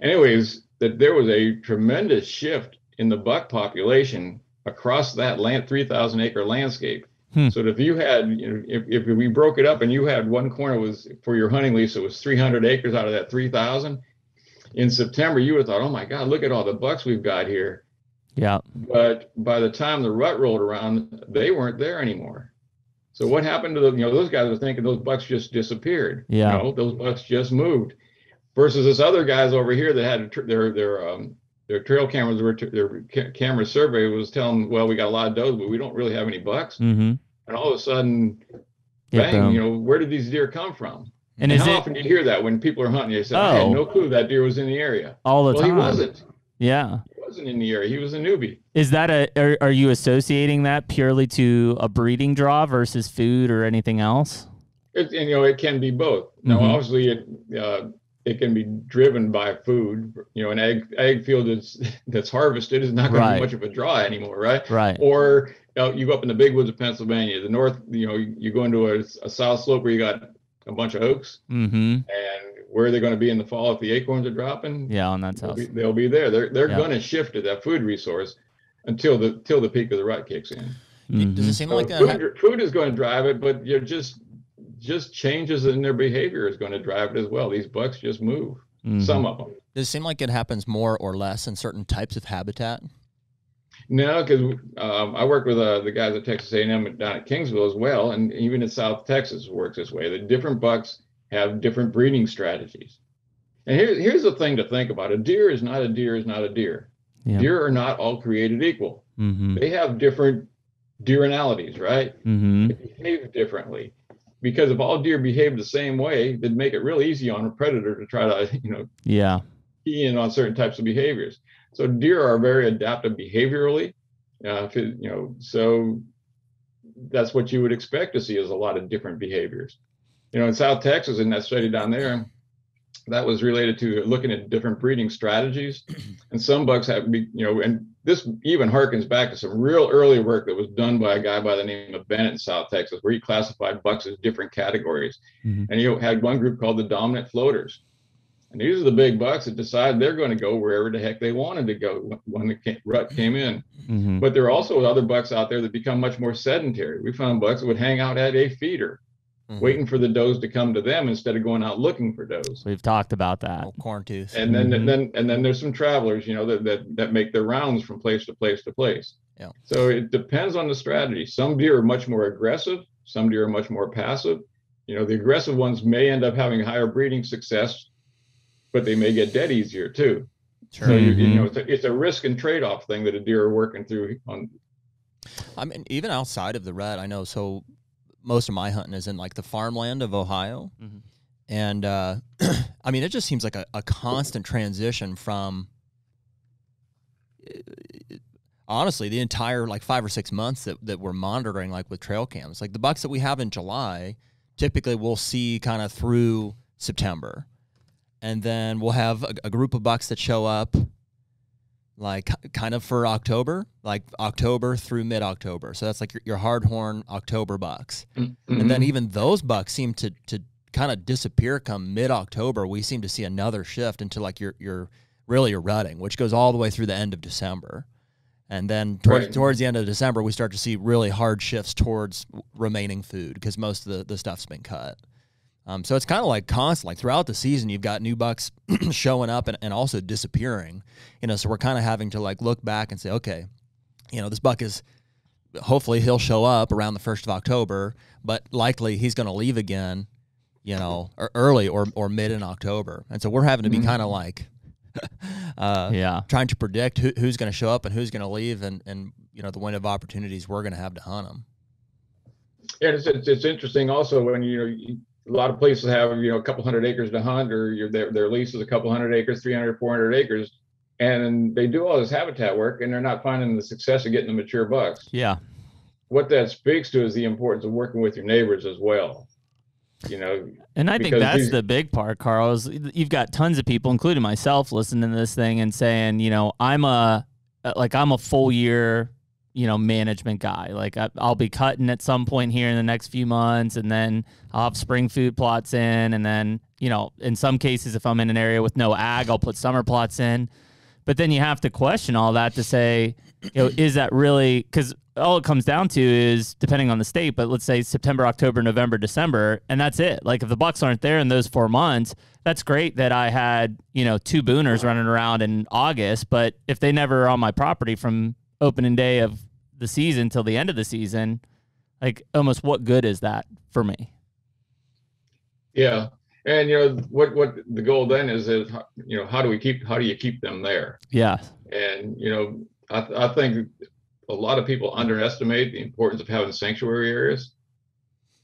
Anyways, that there was a tremendous shift in the buck population across that land 3,000 acre landscape. Hmm. So if you had, you know, if, if we broke it up and you had one corner was for your hunting lease, it was 300 acres out of that 3,000. In September, you would have thought, oh my God, look at all the bucks we've got here. Yeah. But by the time the rut rolled around, they weren't there anymore. So what happened to the, you know, those guys were thinking those bucks just disappeared. Yeah. You know, those bucks just moved. Versus this other guys over here that had their their um their trail cameras were their camera survey was telling well we got a lot of does but we don't really have any bucks. Mm-hmm. And all of a sudden, yeah, bang! You know where did these deer come from? And, and how it, often do you hear that when people are hunting? You say, oh, I had no clue that deer was in the area. All the well, time. he wasn't. Yeah wasn't in the area. He was a newbie. Is that a? Are, are you associating that purely to a breeding draw versus food or anything else? It, and, you know, it can be both. Now, mm-hmm. obviously, it uh, it can be driven by food. You know, an egg egg field that's that's harvested is not going right. to be much of a draw anymore, right? Right. Or you, know, you go up in the big woods of Pennsylvania, the north. You know, you go into a, a south slope where you got a bunch of oaks, mm-hmm. and where are they going to be in the fall if the acorns are dropping? Yeah, on that they'll be, they'll be there. They're they're yeah. going to shift to that food resource until the till the peak of the rut kicks in. Mm-hmm. Does it seem so like that? Food, food is going to drive it, but you're just just changes in their behavior is going to drive it as well. These bucks just move. Mm-hmm. Some of them. Does it seem like it happens more or less in certain types of habitat? No, because um, I work with uh, the guys at Texas A&M down at Kingsville as well, and even in South Texas works this way. The different bucks have different breeding strategies. And here, here's the thing to think about: a deer is not a deer is not a deer. Yeah. Deer are not all created equal. Mm-hmm. They have different diurnalities, right? Mm-hmm. They behave differently. Because if all deer behave the same way, it'd make it real easy on a predator to try to, you know, yeah, key in on certain types of behaviors. So deer are very adaptive behaviorally. Uh, it, you know, so that's what you would expect to see is a lot of different behaviors you know, in South Texas, in that study down there, that was related to looking at different breeding strategies. And some bucks have, you know, and this even harkens back to some real early work that was done by a guy by the name of Bennett in South Texas, where he classified bucks as different categories. Mm-hmm. And he had one group called the dominant floaters. And these are the big bucks that decide they're going to go wherever the heck they wanted to go when the rut came in. Mm-hmm. But there are also other bucks out there that become much more sedentary. We found bucks that would hang out at a feeder Mhm. waiting for the does to come to them instead of going out looking for does. We've talked about that. Oh, corn tooth. And then, Mhm. and then, and then there's some travelers, you know, that, that, that make their rounds from place to place to place. Yeah. So it depends on the strategy. Some deer are much more aggressive. Some deer are much more passive. You know, the aggressive ones may end up having higher breeding success, but they may get dead easier too. Sure. So you, you know, it's a, it's a risk and trade-off thing that a deer are working through on. I mean, even outside of the red, I know. So most of my hunting is in like the farmland of Ohio, Mhm. and uh, I mean, it just seems like a, a constant transition from. Honestly, the entire like five or six months that, that we're monitoring, like with trail cams, like the bucks that we have in July, typically we'll see kind of through September, and then we'll have a, a group of bucks that show up like kind of for October, like October through mid October. So that's like your, your hardhorn October bucks. And Mm-hmm. then even those bucks seem to to kind of disappear come mid October. We seem to see another shift into like your your really your rutting, which goes all the way through the end of December. And then towards, Right. towards the end of December, we start to see really hard shifts towards remaining food because most of the, the stuff's been cut. Um, so it's kind of like constant, like throughout the season, you've got new bucks showing up and, and also disappearing. You know, so we're kind of having to like look back and say, okay, you know, this buck is hopefully he'll show up around the first of October, but likely he's going to leave again, you know, or early or or mid in October. And so we're having to be Mhm. kind of like uh, Yeah. trying to predict who, who's going to show up and who's going to leave, and and you know the window of opportunities we're going to have to hunt them. Yeah, it's, it's, it's interesting also when you know you, a lot of places have you know a couple hundred acres to hunt or your their, their lease is a couple hundred acres 300 400 acres and they do all this habitat work and they're not finding the success of getting the mature bucks Yeah. what that speaks to is the importance of working with your neighbors as well you know And I think that's these- the big part, Karl. Is you've got tons of people, including myself, listening to this thing and saying, you know, I'm a like I'm a full year, you know, management guy. Like I, I'll be cutting at some point here in the next few months, and then I'll have spring food plots in, and then you know, in some cases, if I'm in an area with no ag, I'll put summer plots in. But then you have to question all that to say, you know, is that really because all it comes down to is depending on the state, but let's say September, October, November, December, and that's it. Like if the Bucks aren't there in those four months, that's great that I had, you know, two booners running around in August, but if they never are on my property from opening day of the season till the end of the season, like almost what good is that for me? yeah and you know what what the goal then is is you know how do we keep how do you keep them there Yeah. and you know i, I think a lot of people underestimate the importance of having sanctuary areas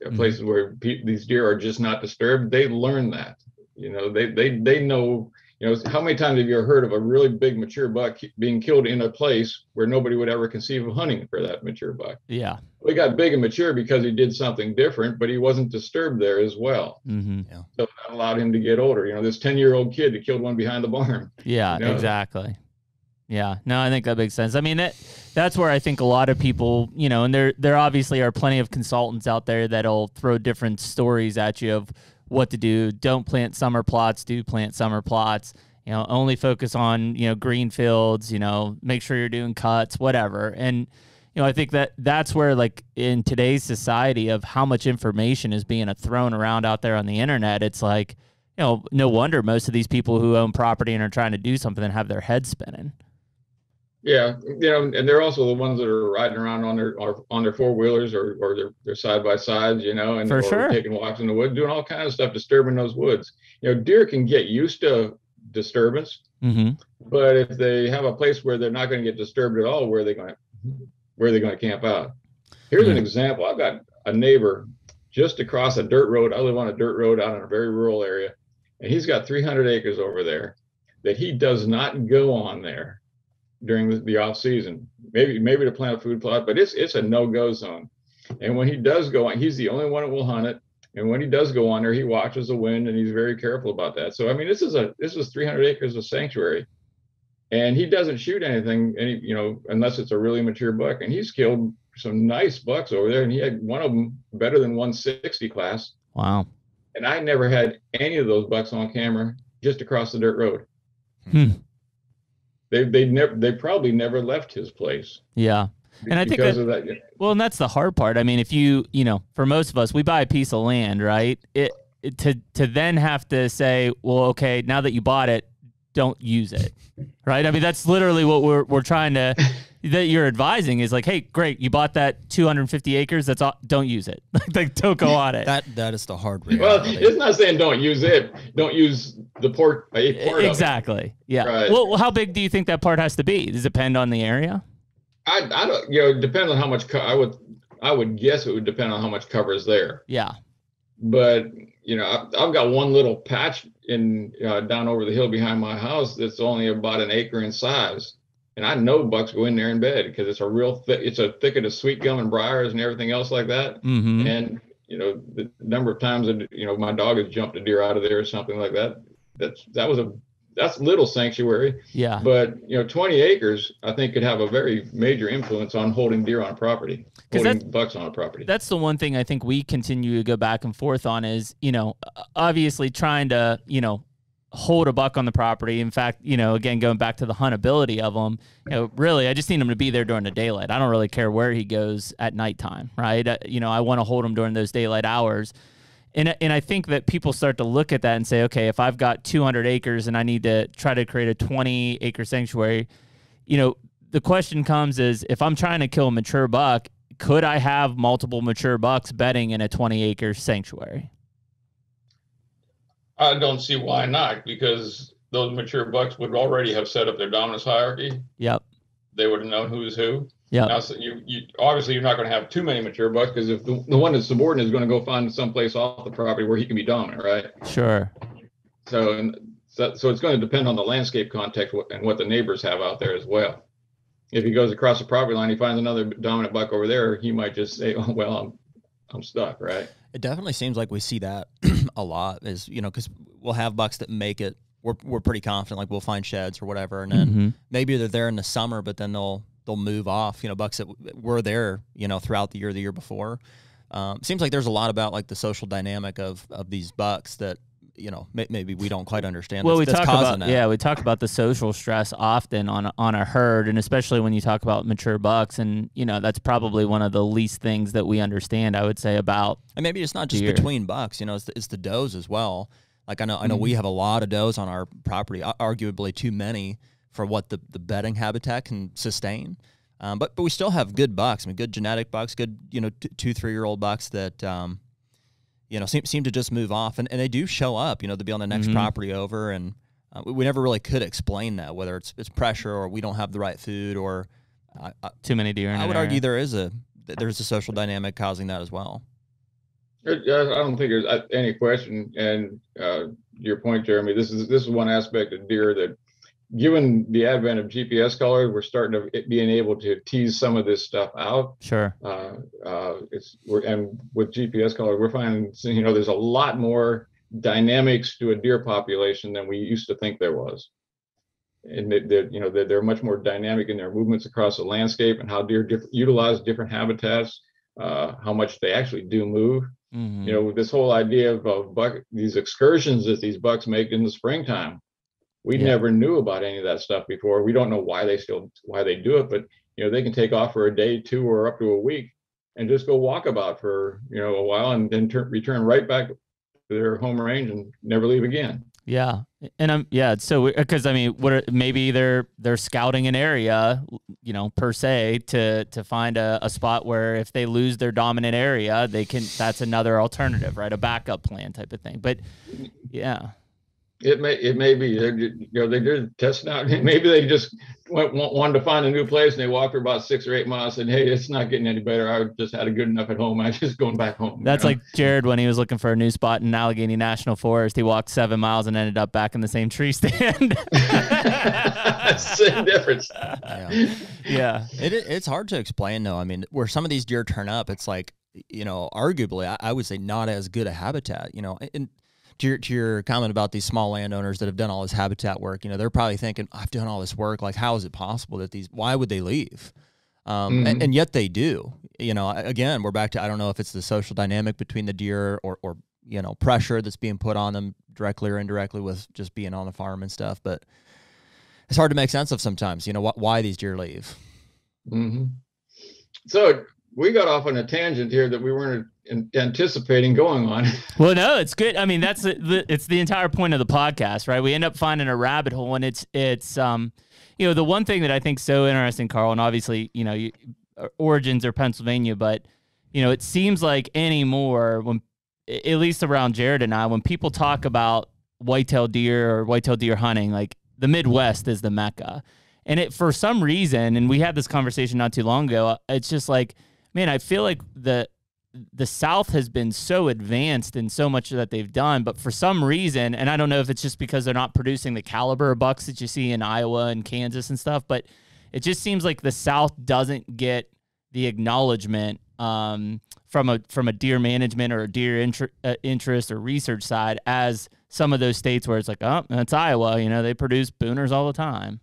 Mhm. places where pe- these deer are just not disturbed they learn that you know they they they know you know how many times have you heard of a really big mature buck being killed in a place where nobody would ever conceive of hunting for that mature buck Yeah. he got big and mature because he did something different but he wasn't disturbed there as well Mm-hmm. so that allowed him to get older you know this 10 year old kid that killed one behind the barn Yeah, You know? exactly. Yeah, no, I think that makes sense. I mean, that that's where I think a lot of people, you know, and there there obviously are plenty of consultants out there that'll throw different stories at you of what to do. Don't plant summer plots. Do plant summer plots. You know, only focus on you know green fields. You know, make sure you're doing cuts, whatever. And you know, I think that that's where like in today's society of how much information is being thrown around out there on the internet, it's like you know, no wonder most of these people who own property and are trying to do something and have their head spinning. Yeah, you know, and they're also the ones that are riding around on their or on their four wheelers or or their, their side by sides, you know, and For sure. taking walks in the woods, doing all kinds of stuff, disturbing those woods. You know, deer can get used to disturbance, Mm-hmm. but if they have a place where they're not going to get disturbed at all, where are they going to where are they going to camp out? Here's an example. I've got a neighbor just across a dirt road. I live on a dirt road out in a very rural area, and he's got 300 acres over there that he does not go on there during the, the off season. Maybe maybe to plant a food plot, but it's it's a no go zone. And when he does go on, he's the only one that will hunt it. And when he does go on there, he watches the wind and he's very careful about that. So I mean, this is a this is 300 acres of sanctuary, and he doesn't shoot anything any you know unless it's a really mature buck. And he's killed some nice bucks over there, and he had one of them better than 160 class. Wow. And I never had any of those bucks on camera just across the dirt road. Hmm. They they never they probably never left his place. Yeah. And I think that- that. yeah. Well, and that's the hard part. I mean, if you, you know, for most of us, we buy a piece of land, right? It, it to to then have to say, well, okay, now that you bought it, don't use it, right? I mean, that's literally what we're we're trying to that you're advising is like, hey, great, you bought that 250 acres. That's all. Don't use it. like, don't go on it. That that is the hard Well, it's not saying don't use it. Don't use the port. A part of it. exactly. Yeah. Right. Well, well, how big do you think that part has to be? Does it depend on the area? I, I don't. You know, it depends on how much. Co- I would. I would guess it would depend on how much cover is there. Yeah. But you know, I've, I've got one little patch in uh, down over the hill behind my house that's only about an acre in size, and I know bucks go in there in bed because it's a real thick. It's a thicket of sweet gum and briars and everything else like that. Mm-hmm. And you know, the number of times that you know my dog has jumped a deer out of there or something like that. That's that was a that's little sanctuary. Yeah. But you know, 20 acres, I think, could have a very major influence on holding deer on a property, holding bucks on a property. that's the one thing I think we continue to go back and forth on is, you know, obviously trying to, you know, hold a buck on the property. In fact, you know, again, going back to the huntability of them, you know, really, I just need him to be there during the daylight. I don't really care where he goes at nighttime, right? Uh, You know, I want to hold him during those daylight hours. And, and I think that people start to look at that and say, okay, if I've got 200 acres and I need to try to create a 20 acre sanctuary, you know, the question comes is if I'm trying to kill a mature buck, could I have multiple mature bucks bedding in a 20 acre sanctuary? I don't see why not, because those mature bucks would already have set up their dominance hierarchy. Yep. They would have known who's who. Yeah. Now, so you, you obviously you're not going to have too many mature bucks because if the, the one that's subordinate is going to go find someplace off the property where he can be dominant, right? Sure. So, and so, so it's going to depend on the landscape context and what the neighbors have out there as well. If he goes across the property line, he finds another dominant buck over there, he might just say, "Oh well, I'm, I'm stuck," right? It definitely seems like we see that a lot. Is you know because we'll have bucks that make it. We're we're pretty confident like we'll find sheds or whatever, and then Mhm. maybe they're there in the summer, but then they'll they'll move off. You know, bucks that were there, you know, throughout the year, the year before. Um, seems like there's a lot about like the social dynamic of of these bucks that you know may, maybe we don't quite understand. Well, we talk about that. yeah, we talk about the social stress often on a, on a herd, and especially when you talk about mature bucks, and you know that's probably one of the least things that we understand. I would say about And maybe it's not just deer. between bucks, you know, it's the, it's the does as well. Like I know, I know Mm-hmm. we have a lot of does on our property, arguably too many for what the, the bedding habitat can sustain. Um, but but we still have good bucks. I mean, good genetic bucks, good you know two three year old bucks that um, you know seem seem to just move off, and, and they do show up. You know, to be on the next Mhm. property over, and uh, we, we never really could explain that whether it's it's pressure or we don't have the right food or I, I, too many deer. In I an would area. argue there is a there's a social dynamic causing that as well. I I don't think there's uh, any question. And uh, your point, Jeremy, this is this is one aspect of deer that, given the advent of GPS collars, we're starting to being able to tease some of this stuff out. Sure. Uh, uh, it's we're and with GPS collars, we're finding you know there's a lot more dynamics to a deer population than we used to think there was. And that you know they're, they're much more dynamic in their movements across the landscape and how deer diff- utilize different habitats, uh, how much they actually do move Mhm. you know this whole idea of, of buck these excursions that these bucks make in the springtime we Yeah. never knew about any of that stuff before we don't know why they still why they do it but you know they can take off for a day two or up to a week and just go walk about for you know a while and then turn, return right back to their home range and never leave again Yeah, and I'm yeah. So because I mean, what are, maybe they're they're scouting an area, you know, per se, to to find a, a spot where if they lose their dominant area, they can. That's another alternative, right? A backup plan type of thing. But yeah, it may it may be they're, you know they're testing out maybe they just went, wanted to find a new place and they walked for about six or eight miles and hey it's not getting any better i just had a good enough at home i'm just going back home you that's know? like Jared when he was looking for a new spot in Allegheny National Forest. He walked seven miles and ended up back in the same tree stand. same difference Yeah. yeah, It, it's hard to explain though. I mean, where some of these deer turn up, it's like you know, arguably, I, I would say not as good a habitat. You know, and to your to your comment about these small landowners that have done all this habitat work, you know, they're probably thinking, I've done all this work. Like, how is it possible that these? Why would they leave? Um, and, Mhm. and yet they do. You know, again, we're back to I don't know if it's the social dynamic between the deer or or you know pressure that's being put on them directly or indirectly with just being on the farm and stuff, but. It's hard to make sense of sometimes, you know, wh- why these deer leave. hmm so we got off on a tangent here that we weren't anticipating going on. well, no, it's good. I mean, that's the, it's the entire point of the podcast, right? We end up finding a rabbit hole, and it's it's um, you know, the one thing that I think so interesting, Karl, and obviously, you know, you, uh, origins are Pennsylvania, but you know, it seems like anymore when at least around Jared and I, when people talk about whitetail deer or whitetail deer hunting, like the Midwest is the mecca. And it for some reason, and we had this conversation not too long ago, it's just like, man, I feel like the the South has been so advanced in so much that they've done, but for some reason, and I don't know if it's just because they're not producing the caliber of bucks that you see in Iowa and Kansas and stuff, but it just seems like the South doesn't get the acknowledgement um, from a from a deer management or a deer inter- uh, interest or research side as some of those states where it's like, oh, that's Iowa. You know, they produce booners all the time.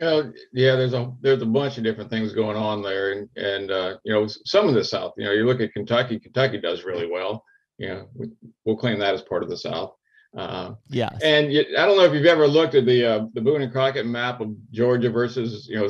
Uh, yeah, there's a there's a bunch of different things going on there, and and uh, you know some of the South. You know, you look at Kentucky. Kentucky does really well. You know, we, will claim that as part of the South. Uh, yeah. And you, I don't know if you've ever looked at the uh, the Boone and Crockett map of Georgia versus you know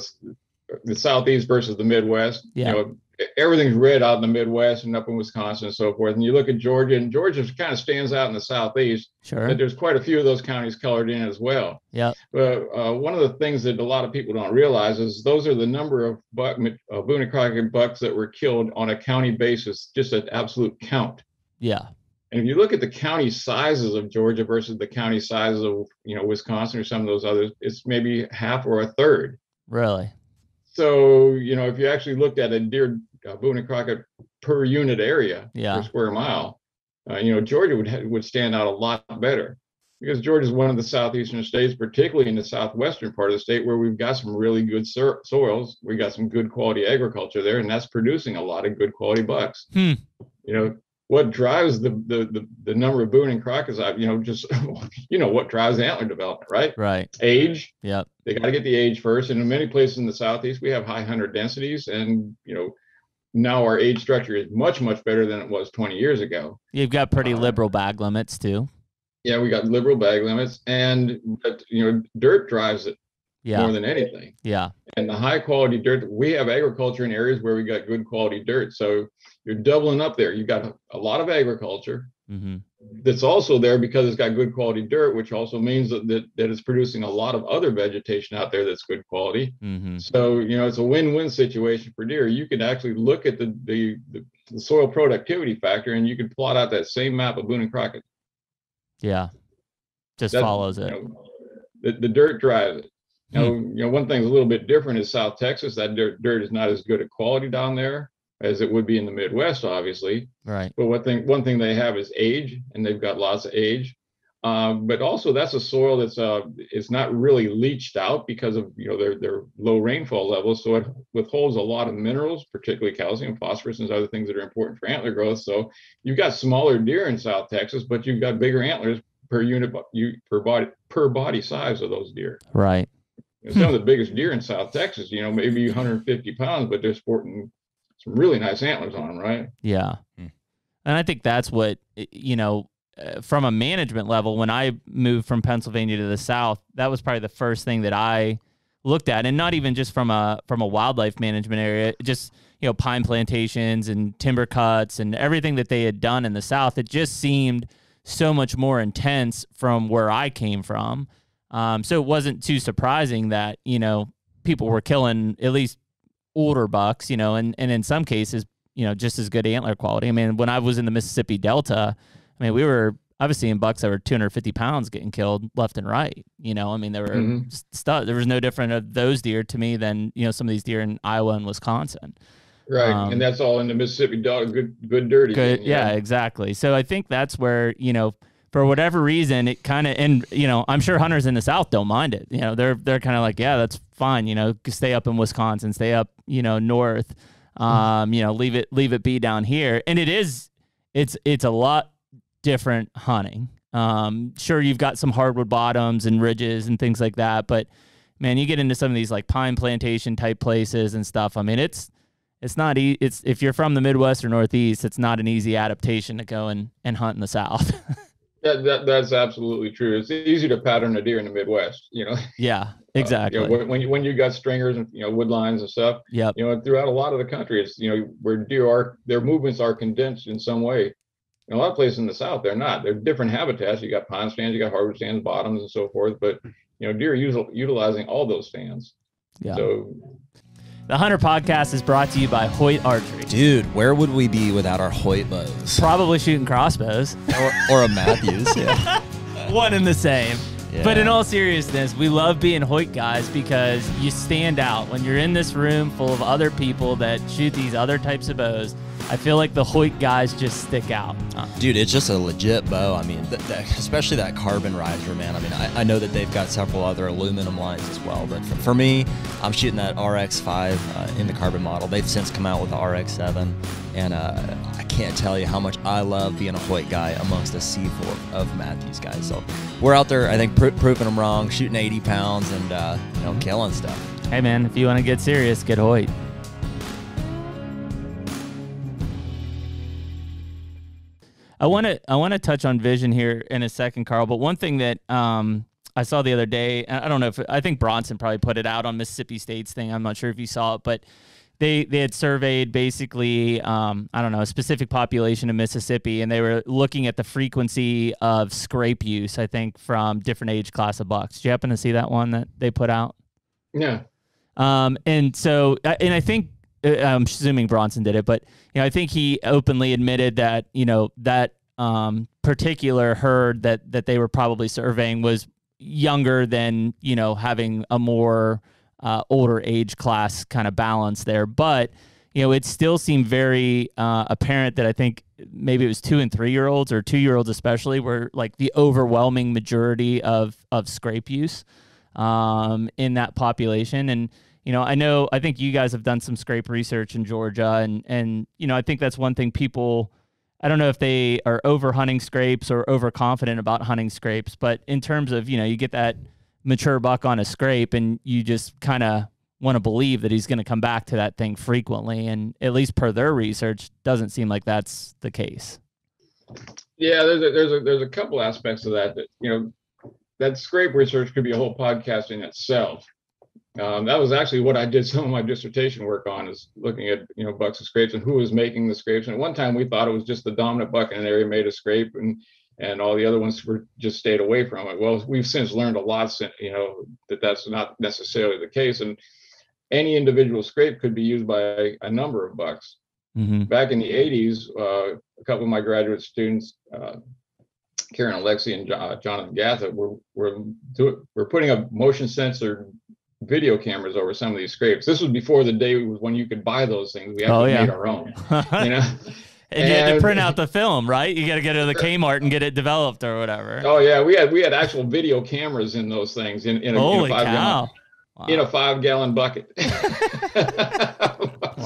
the Southeast versus the Midwest. Yeah. You know, everything's red out in the Midwest and up in Wisconsin and so forth. And you look at Georgia, and Georgia kind of stands out in the Southeast. Sure. But there's quite a few of those counties colored in as well. Yeah. But uh, one of the things that a lot of people don't realize is those are the number of buck, uh, Boone and Crockett bucks that were killed on a county basis, just an absolute count. Yeah. And if you look at the county sizes of Georgia versus the county sizes of you know Wisconsin or some of those others, it's maybe half or a third. Really? So you know if you actually looked at a deer uh, Boone and Crockett per unit area yeah. per square mile, uh, you know, Georgia would would stand out a lot better because Georgia is one of the southeastern states, particularly in the southwestern part of the state, where we've got some really good so- soils. We got some good quality agriculture there, and that's producing a lot of good quality bucks. Hmm. You know, what drives the, the the the, number of Boone and Crockett's you know, just you know what drives antler development, right? Right. Age. Yeah. They got to get the age first, and in many places in the southeast, we have high hunter densities, and you know now our age structure is much much better than it was 20 years ago you've got pretty uh, liberal bag limits too yeah we got liberal bag limits and but you know dirt drives it yeah. more than anything yeah and the high quality dirt we have agriculture in areas where we got good quality dirt so you're doubling up there you've got a lot of agriculture mm-hmm. that's also there because it's got good quality dirt, which also means that, that, that it's producing a lot of other vegetation out there that's good quality. Mm-hmm. So, you know, it's a win-win situation for deer. You can actually look at the, the, the, soil productivity factor and you can plot out that same map of Boone and Crockett. Yeah. Just follows it. You know, the, the dirt drives it. You know, hmm. you know, one thing's a little bit different is South Texas. That dirt, dirt is not as good a quality down there as it would be in the Midwest, obviously. Right. But one thing one thing they have is age, and they've got lots of age. Um, but also that's a soil that's uh, it's not really leached out because of you know their their low rainfall levels, so it withholds a lot of minerals, particularly calcium, phosphorus, and other things that are important for antler growth. So you've got smaller deer in South Texas, but you've got bigger antlers per unit you per body per body size of those deer. Right. Some of the biggest deer in South Texas, you know, maybe 150 pounds, but they're sporting some really nice antlers on them, right? Yeah. Hmm. And I think that's what, you know, uh, from a management level, when I moved from Pennsylvania to the South, that was probably the first thing that I looked at. And not even just from a, from a wildlife management area, just, you know, pine plantations and timber cuts and everything that they had done in the South. It just seemed so much more intense from where I came from. Um, so it wasn't too surprising that, you know, people were killing at least older bucks, you know, and, and in some cases, you know, just as good antler quality. I mean, when I was in the Mississippi Delta, I mean, we were obviously in bucks that were 250 pounds getting killed left and right. You know, I mean, there were mm-hmm. stud. There was no different of those deer to me than you know some of these deer in Iowa and Wisconsin. Right, um, and that's all in the Mississippi Delta, good, good, dirty. Good, thing, yeah, exactly. So I think that's where you know for whatever reason, it kind of and you know I'm sure hunters in the South don't mind it. You know they're they're kind of like yeah that's fine. You know stay up in Wisconsin, stay up you know north. Um, you know leave it leave it be down here, and it is it's it's a lot different hunting. Um, sure you've got some hardwood bottoms and ridges and things like that, but man, you get into some of these like pine plantation type places and stuff. I mean it's it's not e- it's if you're from the Midwest or Northeast, it's not an easy adaptation to go and, and hunt in the South. That, that that's absolutely true. It's easy to pattern a deer in the Midwest, you know. Yeah, exactly. Uh, you know, when you when you got stringers and you know wood lines and stuff, Yeah. you know, throughout a lot of the country, it's you know where deer are their movements are condensed in some way. In a lot of places in the South, they're not. They're different habitats. You got pond stands, you got hardwood stands, bottoms, and so forth. But you know, deer are utilizing all those stands. Yeah. So The HUNTR Podcast is brought to you by Hoyt Archery. Dude, where would we be without our Hoyt bows? Probably shooting crossbows. or, or a Mathews. Yeah. One and the same. But in all seriousness, we love being Hoyt guys because you stand out. When you're in this room full of other people that shoot these other types of bows, I feel like the Hoyt guys just stick out. Uh, Dude, it's just a legit bow. I mean, th- that, especially that carbon riser, man. I mean, I, I know that they've got several other aluminum lines as well, but for, for me, I'm shooting that RX5 uh, in the carbon model. They've since come out with the RX7, and uh, I can't tell you how much I love being a Hoyt guy amongst a sea full of, of Mathews guys. So we're out there, I think, pro- proving them wrong, shooting 80 pounds, and uh, you know, killing stuff. hey man, if you want to get serious, get Hoyt. I want to I want to touch on vision here in a second, Karl. But one thing that um, I saw the other day, and I don't know if I think Bronson probably put it out on Mississippi State's thing. I'm not sure if you saw it, but they they had surveyed basically um, I don't know a specific population of Mississippi, and they were looking at the frequency of scrape use. I think from different age class of bucks. Do you happen to see that one that they put out? yeah, Um, and so, uh, and I think I'm assuming Bronson did it, but you know, I think he openly admitted that you know that um, particular herd that that they were probably surveying was younger than you know having a more uh, older age class kind of balance there, but you know, it still seemed very uh, apparent that I think maybe it was two and three year olds or two year olds especially were like the overwhelming majority of of scrape use um, in that population. And you know, I know I think you guys have done some scrape research in Georgia, and and you know, I think that's one thing people. I don't know if they are over hunting scrapes or overconfident about hunting scrapes, but in terms of you know, you get that mature buck on a scrape, and you just kind of want to believe that he's going to come back to that thing frequently, and at least per their research, doesn't seem like that's the case. yeah. There's a, there's a there's a couple aspects of that that you know that scrape research could be a whole podcast in itself. Um, that was actually what I did some of my dissertation work on is looking at you know bucks and scrapes and who was making the scrapes. And at one time we thought it was just the dominant buck in an area made a scrape and and all the other ones were just stayed away from it. Well, we've since learned a lot, you know, that that's not necessarily the case. And any individual scrape could be used by a number of bucks. Mm-hmm. Back in the 80s, uh, a couple of my graduate students, uh, Karen Alexy and Jo- Jonathan Gassett, were were were putting a motion sensor video cameras over some of these scrapes. This was before the day when you could buy those things. We Oh, actually yeah. made our own. You know. And you had to print out the film, right? You got to go to the Kmart and get it developed or whatever. Oh yeah, we had we had actual video cameras in those things in, in a, in a Holy five gallon! Wow. in a five gallon bucket.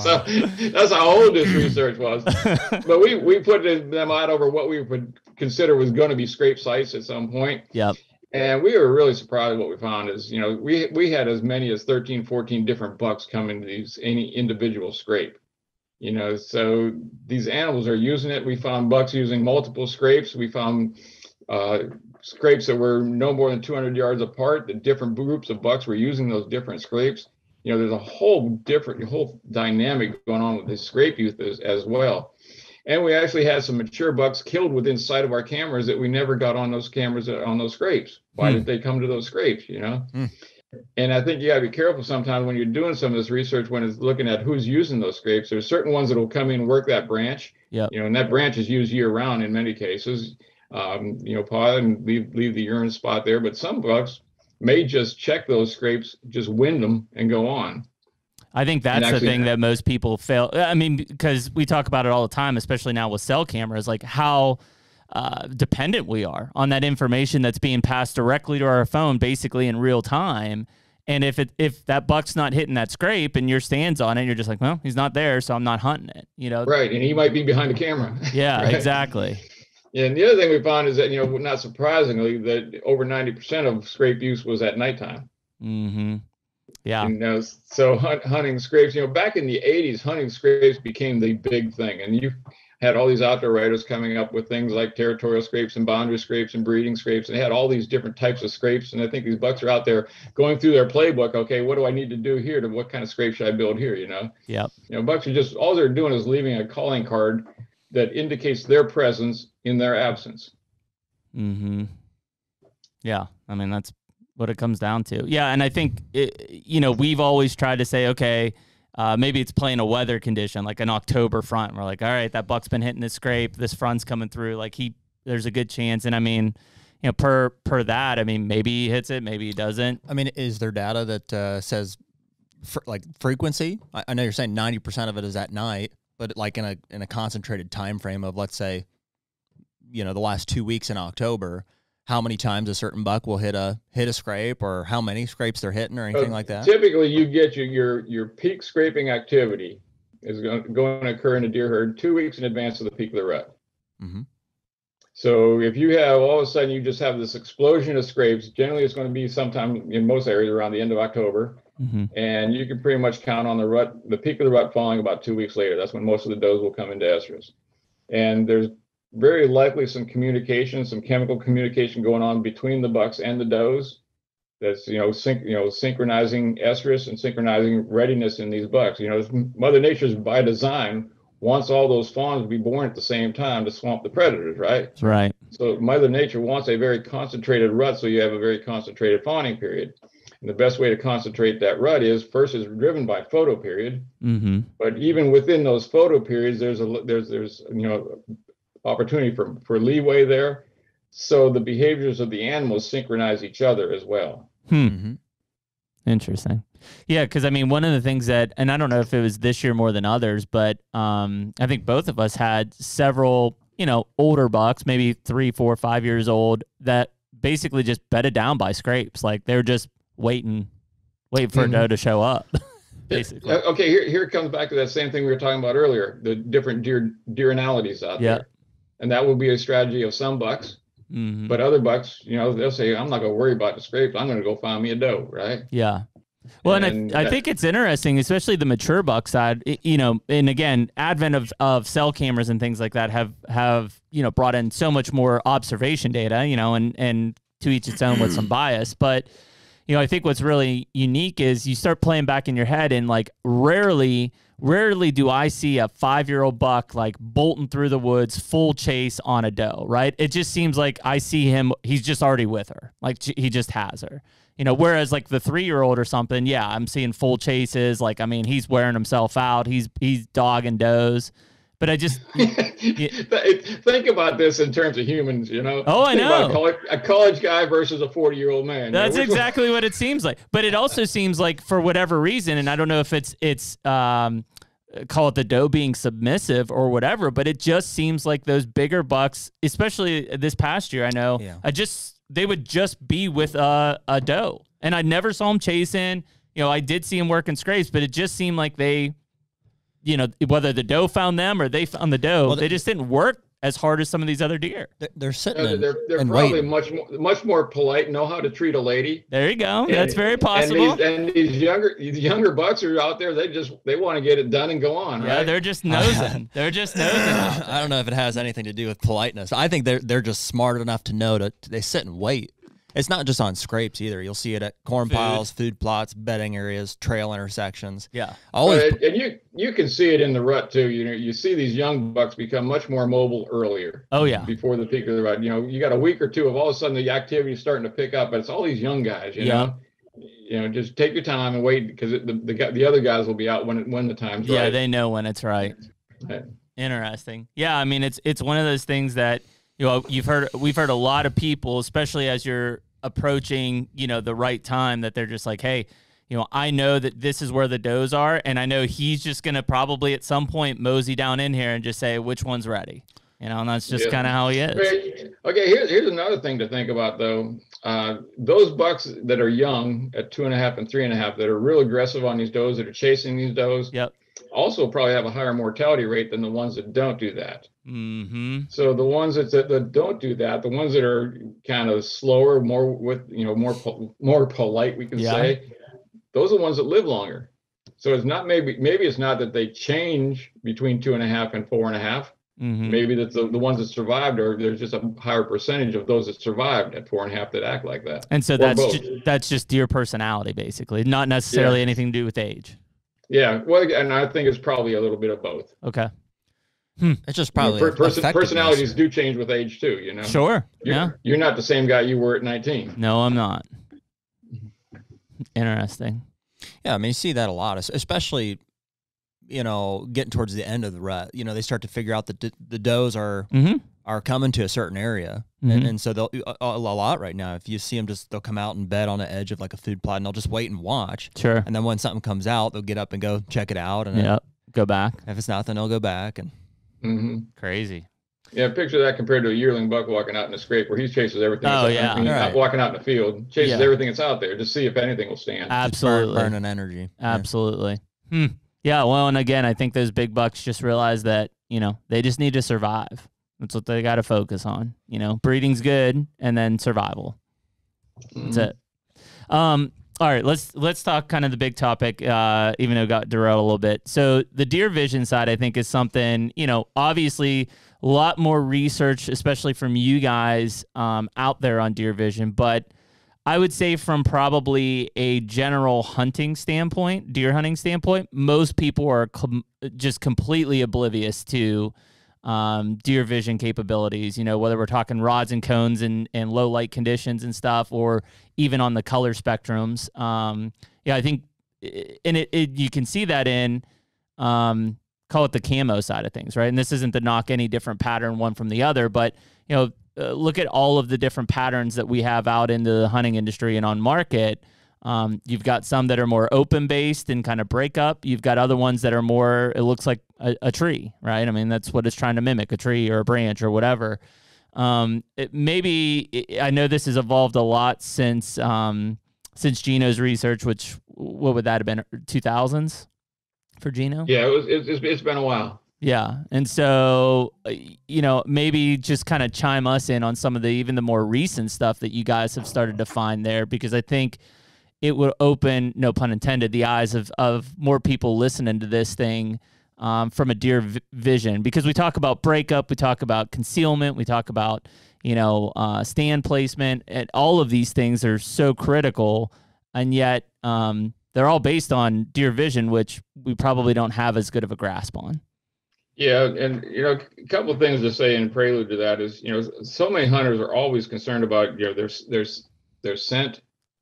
so that's how old this research was. But we we put them out over what we would consider was going to be scrape sites at some point. yep. And we were really surprised what we found is, you know, we we had as many as 13, 14 different bucks come into these any individual scrape. You know, so these animals are using it. We found bucks using multiple scrapes. We found uh, scrapes that were no more than 200 yards apart. The different groups of bucks were using those different scrapes. You know, there's a whole different, whole dynamic going on with the scrape use as, as well. And we actually had some mature bucks killed within sight of our cameras that we never got on those cameras uh, on those scrapes. Why Hmm. did they come to those scrapes? You know. Hmm. And I think you gotta be careful sometimes when you're doing some of this research when it's looking at who's using those scrapes. There's certain ones that will come in and work that branch. Yeah. You know, and that branch is used year round in many cases. Um, you know, paw and leave leave the urine spot there. But some bucks may just check those scrapes, just wind them and go on. I think that's the thing that most people fail. I mean, because we talk about it all the time, especially now with cell cameras, like how uh, dependent we are on that information that's being passed directly to our phone, basically in real time. And if it if that buck's not hitting that scrape and your stands on it, you're just like, well, he's not there, so I'm not hunting it. You know? Right. And he might be behind the camera. Yeah, Right. exactly. And the other thing we found is that, you know, not surprisingly, that over 90% of scrape use was at nighttime. Mm-hmm. Yeah. You know, so hunt, hunting scrapes, you know, back in the 80s, hunting scrapes became the big thing. And you, had all these outdoor writers coming up with things like territorial scrapes and boundary scrapes and breeding scrapes, and they had all these different types of scrapes. And I think these bucks are out there going through their playbook. Okay, what do I need to do here? To what kind of scrape should I build here? You know. Yep. You know, bucks are just all they're doing is leaving a calling card that indicates their presence in their absence. Mm-hmm. Yeah, I mean that's what it comes down to. Yeah, and I think it, you know we've always tried to say, okay, uh, maybe it's playing a weather condition like an October front. We're like, all right, that buck's been hitting this scrape, this front's coming through. Like he, there's a good chance. And I mean, you know, per per that, I mean, maybe he hits it, maybe he doesn't. I mean, is there data that uh, says fr- like frequency? I, I know you're saying ninety percent of it is at night, but like in a in a concentrated time frame of let's say, you know, the last two weeks in October, how many times a certain buck will hit a hit a scrape, or how many scrapes they're hitting, or anything Uh, like that? Typically, you get your your your peak scraping activity is going, going to occur in a deer herd two weeks in advance of the peak of the rut. Mhm. So if you have all of a sudden you just have this explosion of scrapes, generally it's going to be sometime in most areas around the end of October, Mm-hmm. and you can pretty much count on the rut, the peak of the rut falling about two weeks later. That's when most of the does will come into estrus, and there's very likely some communication, some chemical communication going on between the bucks and the does. That's you know, sync, you know, synchronizing estrus and synchronizing readiness in these bucks. You know, Mother Nature's by design wants all those fawns to be born at the same time to swamp the predators, right? Right. So Mother Nature wants a very concentrated rut, so you have a very concentrated fawning period. And the best way to concentrate that rut is first is driven by photo period, Mm-hmm. but even within those photo periods, there's a there's there's you know opportunity for for leeway there. So the behaviors of the animals synchronize each other as well. Hmm. hmm Interesting. Yeah, because I mean, one of the things that, and I don't know if it was this year more than others, but um, I think both of us had several, you know, older bucks, maybe three, four, five years old, that basically just bedded down by scrapes. Like they're just waiting, waiting for Mhm. a doe to show up. basically. Uh, Okay, here here it comes back to that same thing we were talking about earlier, the different deer deer analogies out Yeah. there. And that will be a strategy of some bucks, hmm but other bucks, you know, they'll say, I'm not gonna worry about the scrapes, I'm gonna go find me a doe, right? Yeah. Well, and, And I, I think it's interesting, especially the mature buck side. You know, and again, advent of, of cell cameras and things like that have have you know brought in so much more observation data. You know, and and to each its own with some bias, but you know, I think what's really unique is you start playing back in your head, and like rarely, rarely do I see a five year old buck like bolting through the woods, full chase on a doe, right? It just seems like I see him, he's just already with her. Like he just has her. You know, whereas like the three year old or something, yeah, I'm seeing full chases. Like, I mean, he's wearing himself out. He's he's dogging does. But I just Th- Think about this in terms of humans, you know. Oh, I Think about know. A college, a college guy versus a 40 year old man. you know, That's one- exactly what it seems like. But it also seems like for whatever reason, and I don't know if it's it's um call it the doe being submissive or whatever, but it just seems like those bigger bucks, especially this past year, I know, Yeah. I just they would just be with a, a doe. And I never saw them chasing. You know, I did see them working scrapes, but it just seemed like they, you know, whether the doe found them or they found the doe, Well, they the- just didn't work as hard as some of these other deer. They're, they're sitting and, they're they're and probably waiting. much more much more polite, know how to treat a lady. There you go. And- That's very possible. And these, and these younger these younger bucks are out there. They just they want to get it done and go on. yeah, right? they're just nosing. they're just nosing. I don't know if it has anything to do with politeness. I think they're they're just smart enough to know to they sit and wait. It's not just on scrapes either. You'll see it at corn Food. piles, food plots, bedding areas, trail intersections. Yeah. Always But- and you you can see it in the rut too. You know, you see these young bucks become much more mobile earlier. Oh yeah. Before the peak of the rut, you know, you got a week or two of all of a sudden the activity is starting to pick up, but it's all these young guys. You Yeah. know, you know, just take your time and wait because the the, the other guys will be out when when the time's Yeah, right. they know when it's right. Right. Interesting. Yeah, I mean it's it's one of those things that you know you've heard we've heard a lot of people, especially as you're approaching you know the right time, that they're just like, hey, you know, I know that this is where the does are, and I know he's just gonna probably at some point mosey down in here and just say which one's ready. You know, and that's just Yeah. kind of how he is. Okay, Okay, here's here's another thing to think about though. Uh, those bucks that are young at two and a half and three and a half that are real aggressive on these does that are chasing these does Yep. Also probably have a higher mortality rate than the ones that don't do that. Mm-hmm. So the ones that, that, that don't do that, the ones that are kind of slower, more with you know more po- more polite, we can Yeah. say, those are the ones that live longer. So it's not maybe maybe it's not that they change between two and a half and four and a half, Mhm. Maybe that's the, the ones that survived, or there's just a higher percentage of those that survived at four and a half that act like that. And so Or that's ju- that's just deer personality, basically, not necessarily anything to do with age. Yeah, well, and I think it's probably a little bit of both. Okay. It's just You know, probably per- person- personalities do change with age too. You know, Sure. You're, yeah. you're not the same guy you were at 19. No, I'm not. Interesting. Yeah, I mean, you see that a lot, especially, you know, getting towards the end of the rut. You know, they start to figure out that d- the does are Mm-hmm. Are coming to a certain area, Mhm. and, and so they'll a, a lot right now. If you see them, just they'll come out and bed on the edge of like a food plot, and they'll just wait and watch. Sure. And then when something comes out, they'll get up and go check it out, and then Yep. Go back. if it's nothing, they'll go back. And hmm Crazy. Yeah, picture that compared to a yearling buck walking out in the scrape where he chases everything. Oh, yeah. I mean, Right. walking out in the field, chases Yeah. everything that's out there to see if anything will stand. just burn- Absolutely. burning energy. Yeah. Absolutely. Hmm. Yeah. Well, and again, I think those big bucks just realize that you know they just need to survive. That's what they got to focus on. You know, breeding's good, and then survival. That's Mhm. it. Um. All right. Let's let's talk kind of the big topic. Uh, even though it got derailed a little bit. So the deer vision side, I think, is something you know. Obviously, a lot more research, especially from you guys um, out there on deer vision, but. I would say from probably a general hunting standpoint, deer hunting standpoint, most people are com- just completely oblivious to um, deer vision capabilities. You know, whether we're talking rods and cones and, and low light conditions and stuff, or even on the color spectrums. Um, yeah, I think, and it, it you can see that in um, call it the camo side of things, right? And this isn't to knock any different pattern one from the other, but you know, uh, look at all of the different patterns that we have out into the hunting industry and on market. Um, you've got some that are more open based and kind of break up. You've got other ones that are more, it looks like a, a tree, right? I mean, that's what it's trying to mimic a tree or a branch or whatever. Um, it, maybe I know this has evolved a lot since um, since Gino's research, which what would that have been? Two thousands for Gino. Yeah, it was. It's, it's, it's been a while. Yeah. And so, uh, you know, maybe just kind of chime us in on some of the even the more recent stuff that you guys have started to find there, because I think it would open, no pun intended, the eyes of, of more people listening to this thing um, from a deer v- vision. Because we talk about breakup, we talk about concealment, we talk about, you know, uh, stand placement, and all of these things are so critical. And yet, um, they're all based on deer vision, which we probably don't have as good of a grasp on. Yeah, and you know, a couple of things to say in prelude to that is, you know, so many hunters are always concerned about, you know, there's there's their scent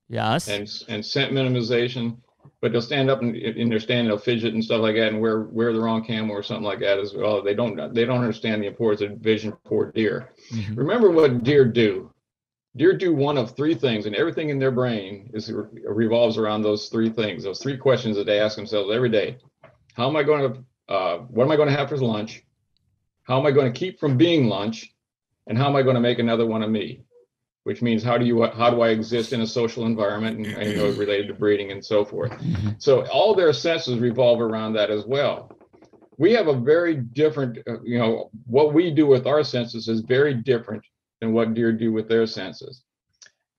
Yes. and and scent minimization, but they'll stand up and in their stand they'll fidget and stuff like that and wear wear the wrong camo or something like that as well. They don't they don't understand the importance of vision for deer. Mhm. Remember what deer do. Deer do one of three things, and everything in their brain is revolves around those three things. Those three questions that they ask themselves every day: How am I going to? Uh, what am I going to have for lunch? How am I going to keep from being lunch? And how am I going to make another one of me? Which means how do you how do I exist in a social environment and, and you know related to breeding and so forth. Mhm. So all their senses revolve around that as well. We have a very different, uh, you know, what we do with our senses is very different than what deer do with their senses.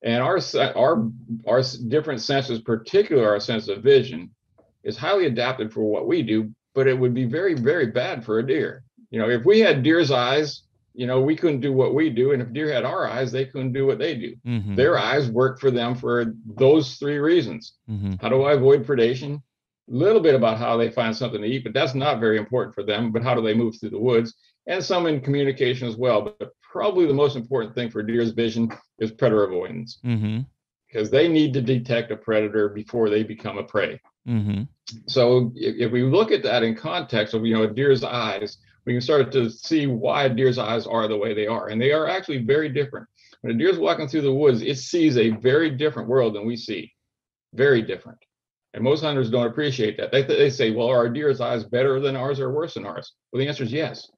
And our our our different senses, particularly our sense of vision, is highly adapted for what we do, but it would be very very bad for a deer. You know, if we had deer's eyes, you know, we couldn't do what we do, and if deer had our eyes, they couldn't do what they do. Mhm. Their eyes work for them for those three reasons. Mhm. How do I avoid predation? A little bit about how they find something to eat, but that's not very important for them. But how do they move through the woods? And some in communication as well. But probably the most important thing for deer's vision is predator avoidance Mhm. because they need to detect a predator before they become a prey. Mhm. So if, if we look at that in context of you know a deer's eyes, we can start to see why a deer's eyes are the way they are, and they are actually very different. When a deer's walking through the woods, it sees a very different world than we see, very different. And most hunters don't appreciate that. They, they say, "Well, are deer's eyes better than ours or worse than ours?" Well, the answer is yes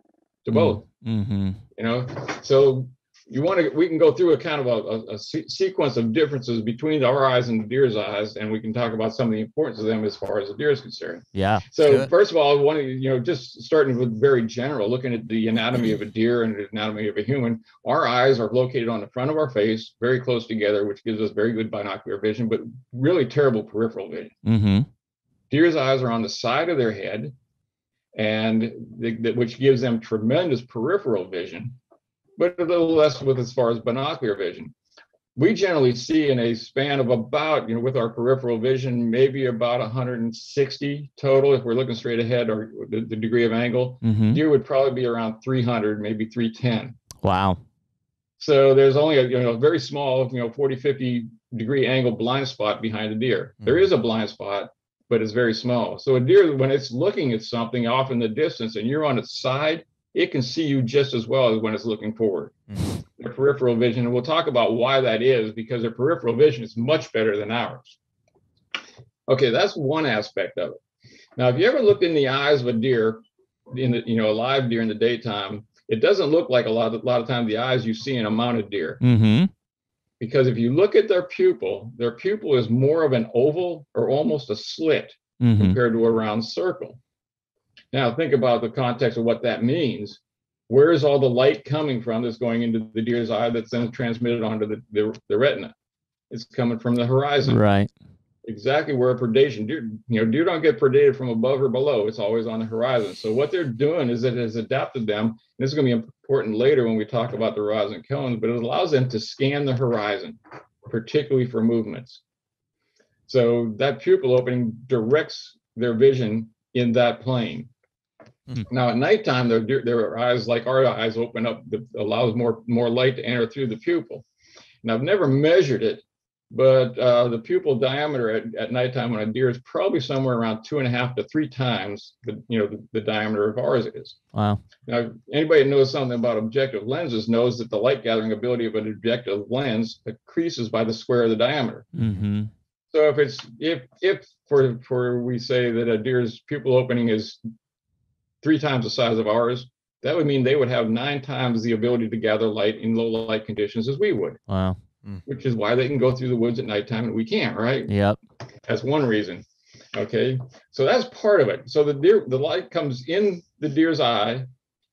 to both Mhm. you know so you want to we can go through a kind of a, a, a sequence of differences between our eyes and the deer's eyes and we can talk about some of the importance of them as far as the deer is concerned Yeah. so first of all one of you know just starting with very general looking at the anatomy of a deer and the anatomy of a human our eyes are located on the front of our face very close together which gives us very good binocular vision but really terrible peripheral vision Mhm. deer's eyes are on the side of their head and the, the- which gives them tremendous peripheral vision, but a little less with as far as binocular vision. We generally see in a span of about, you know, with our peripheral vision, maybe about 160 total if we're looking straight ahead or the, the degree of angle. hmm Deer would probably be around 300, maybe 310. Wow. So there's only a you know very small, you know, 40, 50 degree angle blind spot behind a deer. There Mhm. is a blind spot, but it's very small. So a deer, when it's looking at something off in the distance and you're on its side, it can see you just as well as when it's looking forward. Mhm. Their peripheral vision, and we'll talk about why that is because their peripheral vision is much better than ours. Okay, that's one aspect of it. Now, if you ever looked in the eyes of a deer, in the you know a live deer in the daytime, it doesn't look like a lot of a lot of time the eyes you see in a mounted deer hmm because if you look at their pupil, their pupil is more of an oval or almost a slit hmm compared to a round circle. Now think about the context of what that means. Where is all the light coming from that's going into the deer's eye that's then transmitted onto the, the, the retina? It's coming from the horizon Right. exactly where predation deer you know deer don't get predated from above or below it's always on the horizon so what they're doing is it has adapted them and this is going to be important later when we talk about the and cones but it allows them to scan the horizon particularly for movements so that pupil opening directs their vision in that plane Hmm. now at nighttime their their eyes like our eyes open up that allows more more light to enter through the pupil and i've never measured it but uh, the pupil diameter at, at nighttime on a deer is probably somewhere around two and a half to three times the you know the, the diameter of ours is. Wow. Now, anybody that knows something about objective lenses knows that the light gathering ability of an objective lens increases by the square of the diameter. Mm-hmm. So if it's if if for for we say that a deer's pupil opening is three times the size of ours, that would mean they would have nine times the ability to gather light in low light conditions as we would, Wow. which is why they can go through the woods at nighttime and we can't, right? Yep. That's one reason. Okay, so that's part of it. So the deer, the light comes in the deer's eye,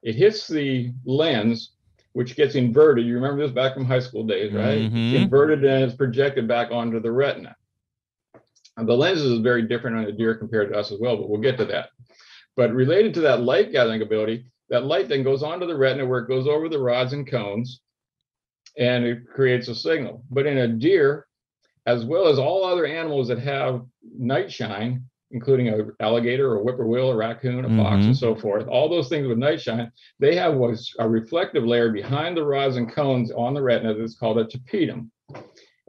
it hits the lens, which gets inverted. You remember this back from high school days, right? It's Mhm. inverted and it's projected back onto the retina. And the lenses is very different on a deer compared to us as well, but we'll get to that. But related to that light gathering ability, that light then goes onto the retina where it goes over the rods and cones and it creates a signal. But in a deer, as well as all other animals that have night shine, including a alligator, a whippoorwill, a raccoon, a fox, Mhm. and so forth, all those things with night shine, they have what's a reflective layer behind the rods and cones on the retina that's called a tapetum.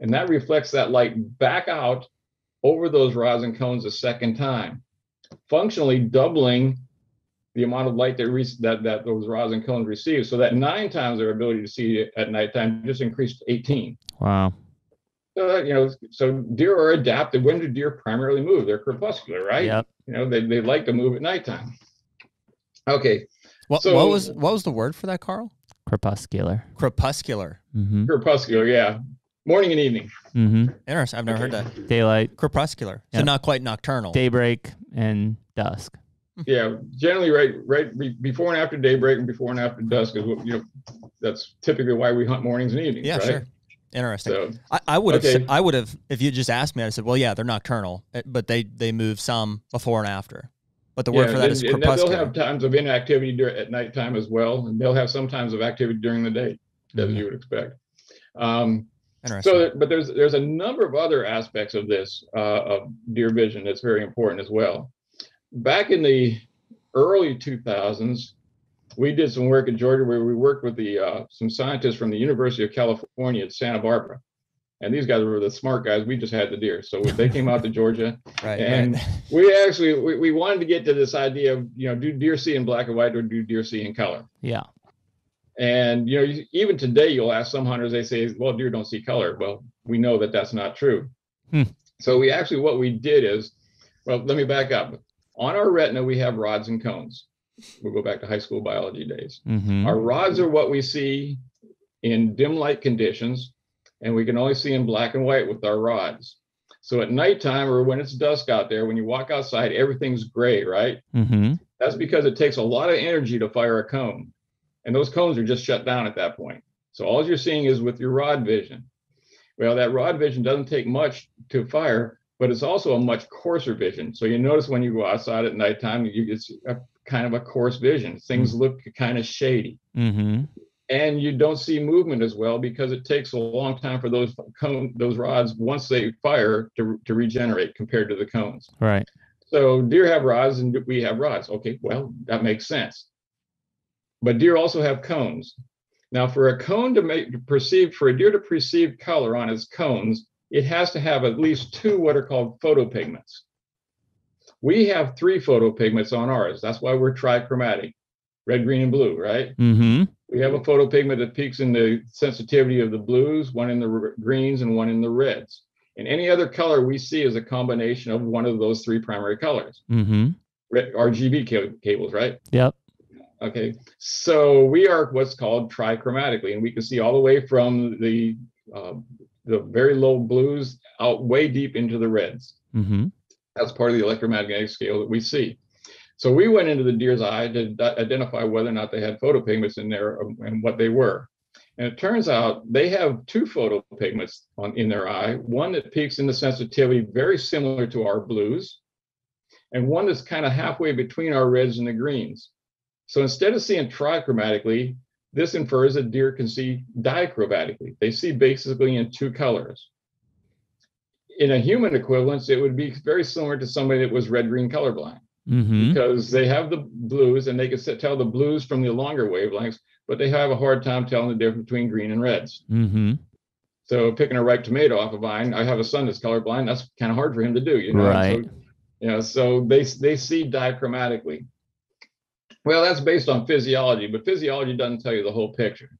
And that reflects that light back out over those rods and cones a second time, functionally doubling the amount of light that, re- that, that those rods and cones receive. So that nine times their ability to see at nighttime just increased to 18. Wow. So that, you know, so deer are adapted. When do deer primarily move? They're crepuscular, right? Yep. You know, they, they like to move at nighttime. Okay, What, So- what was what was the word for that, Karl? Crepuscular. Crepuscular. hmm crepuscular, yeah. Morning and evening. Hmm Interesting. I've never heard that. Daylight, Crepuscular. So Yep. not quite nocturnal. daybreak, and dusk. Yeah, generally right right be- before and after daybreak and before and after dusk is what you know. That's typically why we hunt mornings and evenings. yeah, right? sure. Interesting. So I, I would have. Okay. said I would have if you just asked me. I said, well, yeah, they're nocturnal, eh, but they they move some before and after. But the word yeah, for that and- is and they'll crepuscular. have times of inactivity dur- at nighttime as well, and they'll have some times of activity during the day, as Mhm. you would expect. Um, Interesting. So, but there's there's a number of other aspects of this uh, of deer vision that's very important as well. Back in the early 2000s, we did some work in Georgia where we worked with the uh, some scientists from the University of California at Santa Barbara, and these guys were the smart guys. We just had the deer, so they came out to Georgia, right. and right. we actually we, we wanted to get to this idea of you know do deer see in black and white or do deer see in color? Yeah. And you know, even today, you'll ask some hunters. They say, "Well, deer don't see color." Well, we know that that's not true. Hmm. So we actually, what we did is, well, let me back up. On our retina, we have rods and cones. We'll go back to high school biology days. hmm Our rods are what we see in dim light conditions, and we can only see in black and white with our rods. So at nighttime or when it's dusk out there, when you walk outside, everything's gray, right? hmm That's because it takes a lot of energy to fire a cone. And those cones are just shut down at that point. So all you're seeing is with your rod vision. Well, that rod vision doesn't take much to fire, but it's also a much coarser vision. So you notice when you go outside at nighttime, you, it's a kind of a coarse vision. Things look kind of shady. Mm-hmm. And you don't see movement as well because it takes a long time for those cone, those rods once they fire to, to regenerate compared to the cones. Right. So deer have rods and we have rods. Okay, well, that makes sense. But deer also have cones. Now, for a cone to make to perceive, for a deer to perceive color on its cones, it has to have at least two what are called photopigments. We have three photopigments on ours. That's why we're trichromatic, red, green, and blue, right? Mm-hmm. We have a photopigment that peaks in the sensitivity of the blues, one in the r- greens, and one in the reds. And any other color we see is a combination of one of those three primary colors. Mm-hmm. Red- RGB ca- cables, right? Yep. Okay, so we are what's called trichromatically, and we can see all the way from the uh, the very low blues out way deep into the reds. Mm-hmm. That's part of the electromagnetic scale that we see. So we went into the deer's eye to identify whether or not they had photopigments in there um, and what they were. And it turns out they have two photopigments on in their eye, one that peaks in the sensitivity very similar to our blues, and one that's kind of halfway between our reds and the greens. So instead of seeing trichromatically, this infers that deer can see dichromatically. They see basically in two colors. In a human equivalence, it would be very similar to somebody that was red-green colorblind Mm-hmm. because they have the blues and they can tell the blues from the longer wavelengths, but they have a hard time telling the difference between green and reds. Mm-hmm. So picking a ripe tomato off a vine, I have a son that's colorblind. That's kind of hard for him to do, you know. Right. So, you know, so they they see dichromatically. Well, that's based on physiology, but physiology doesn't tell you the whole picture.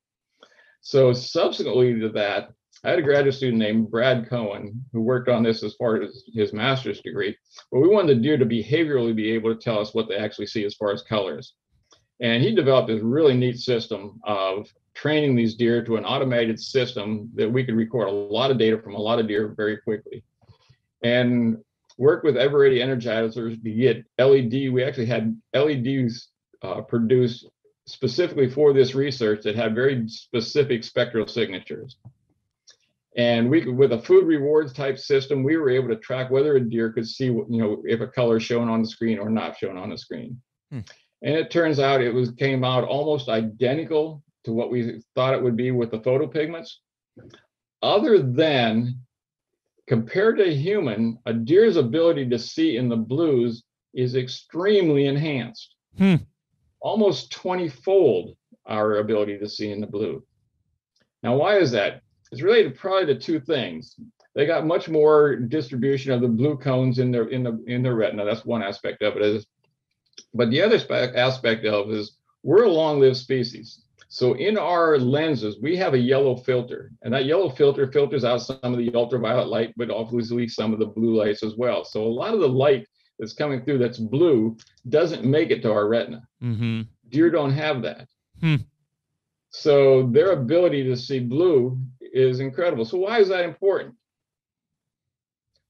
So subsequently to that, I had a graduate student named Brad Cohen who worked on this as far as his master's degree. But we wanted the deer to behaviorally be able to tell us what they actually see as far as colors. And he developed this really neat system of training these deer to an automated system that we could record a lot of data from a lot of deer very quickly. And work with Eveready energizers to get LED. We actually had LEDs uh, produced specifically for this research that had very specific spectral signatures. And we could, with a food rewards type system, we were able to track whether a deer could see, you know, if a color is shown on the screen or not shown on the screen. Hmm. And it turns out it was came out almost identical to what we thought it would be with the photopigments. Other than compared to a human, a deer's ability to see in the blues is extremely enhanced. Hmm. Almost 20 fold our ability to see in the blue. Now, why is that? It's related probably to two things. They got much more distribution of the blue cones in their in the in their retina. That's one aspect of it. Is, but the other aspect of is we're a long-lived species. So in our lenses, we have a yellow filter, and that yellow filter filters out some of the ultraviolet light, but obviously some of the blue lights as well. So a lot of the light that's coming through that's blue doesn't make it to our retina. Mm-hmm. Deer don't have that. Hmm. So their ability to see blue is incredible. So why is that important?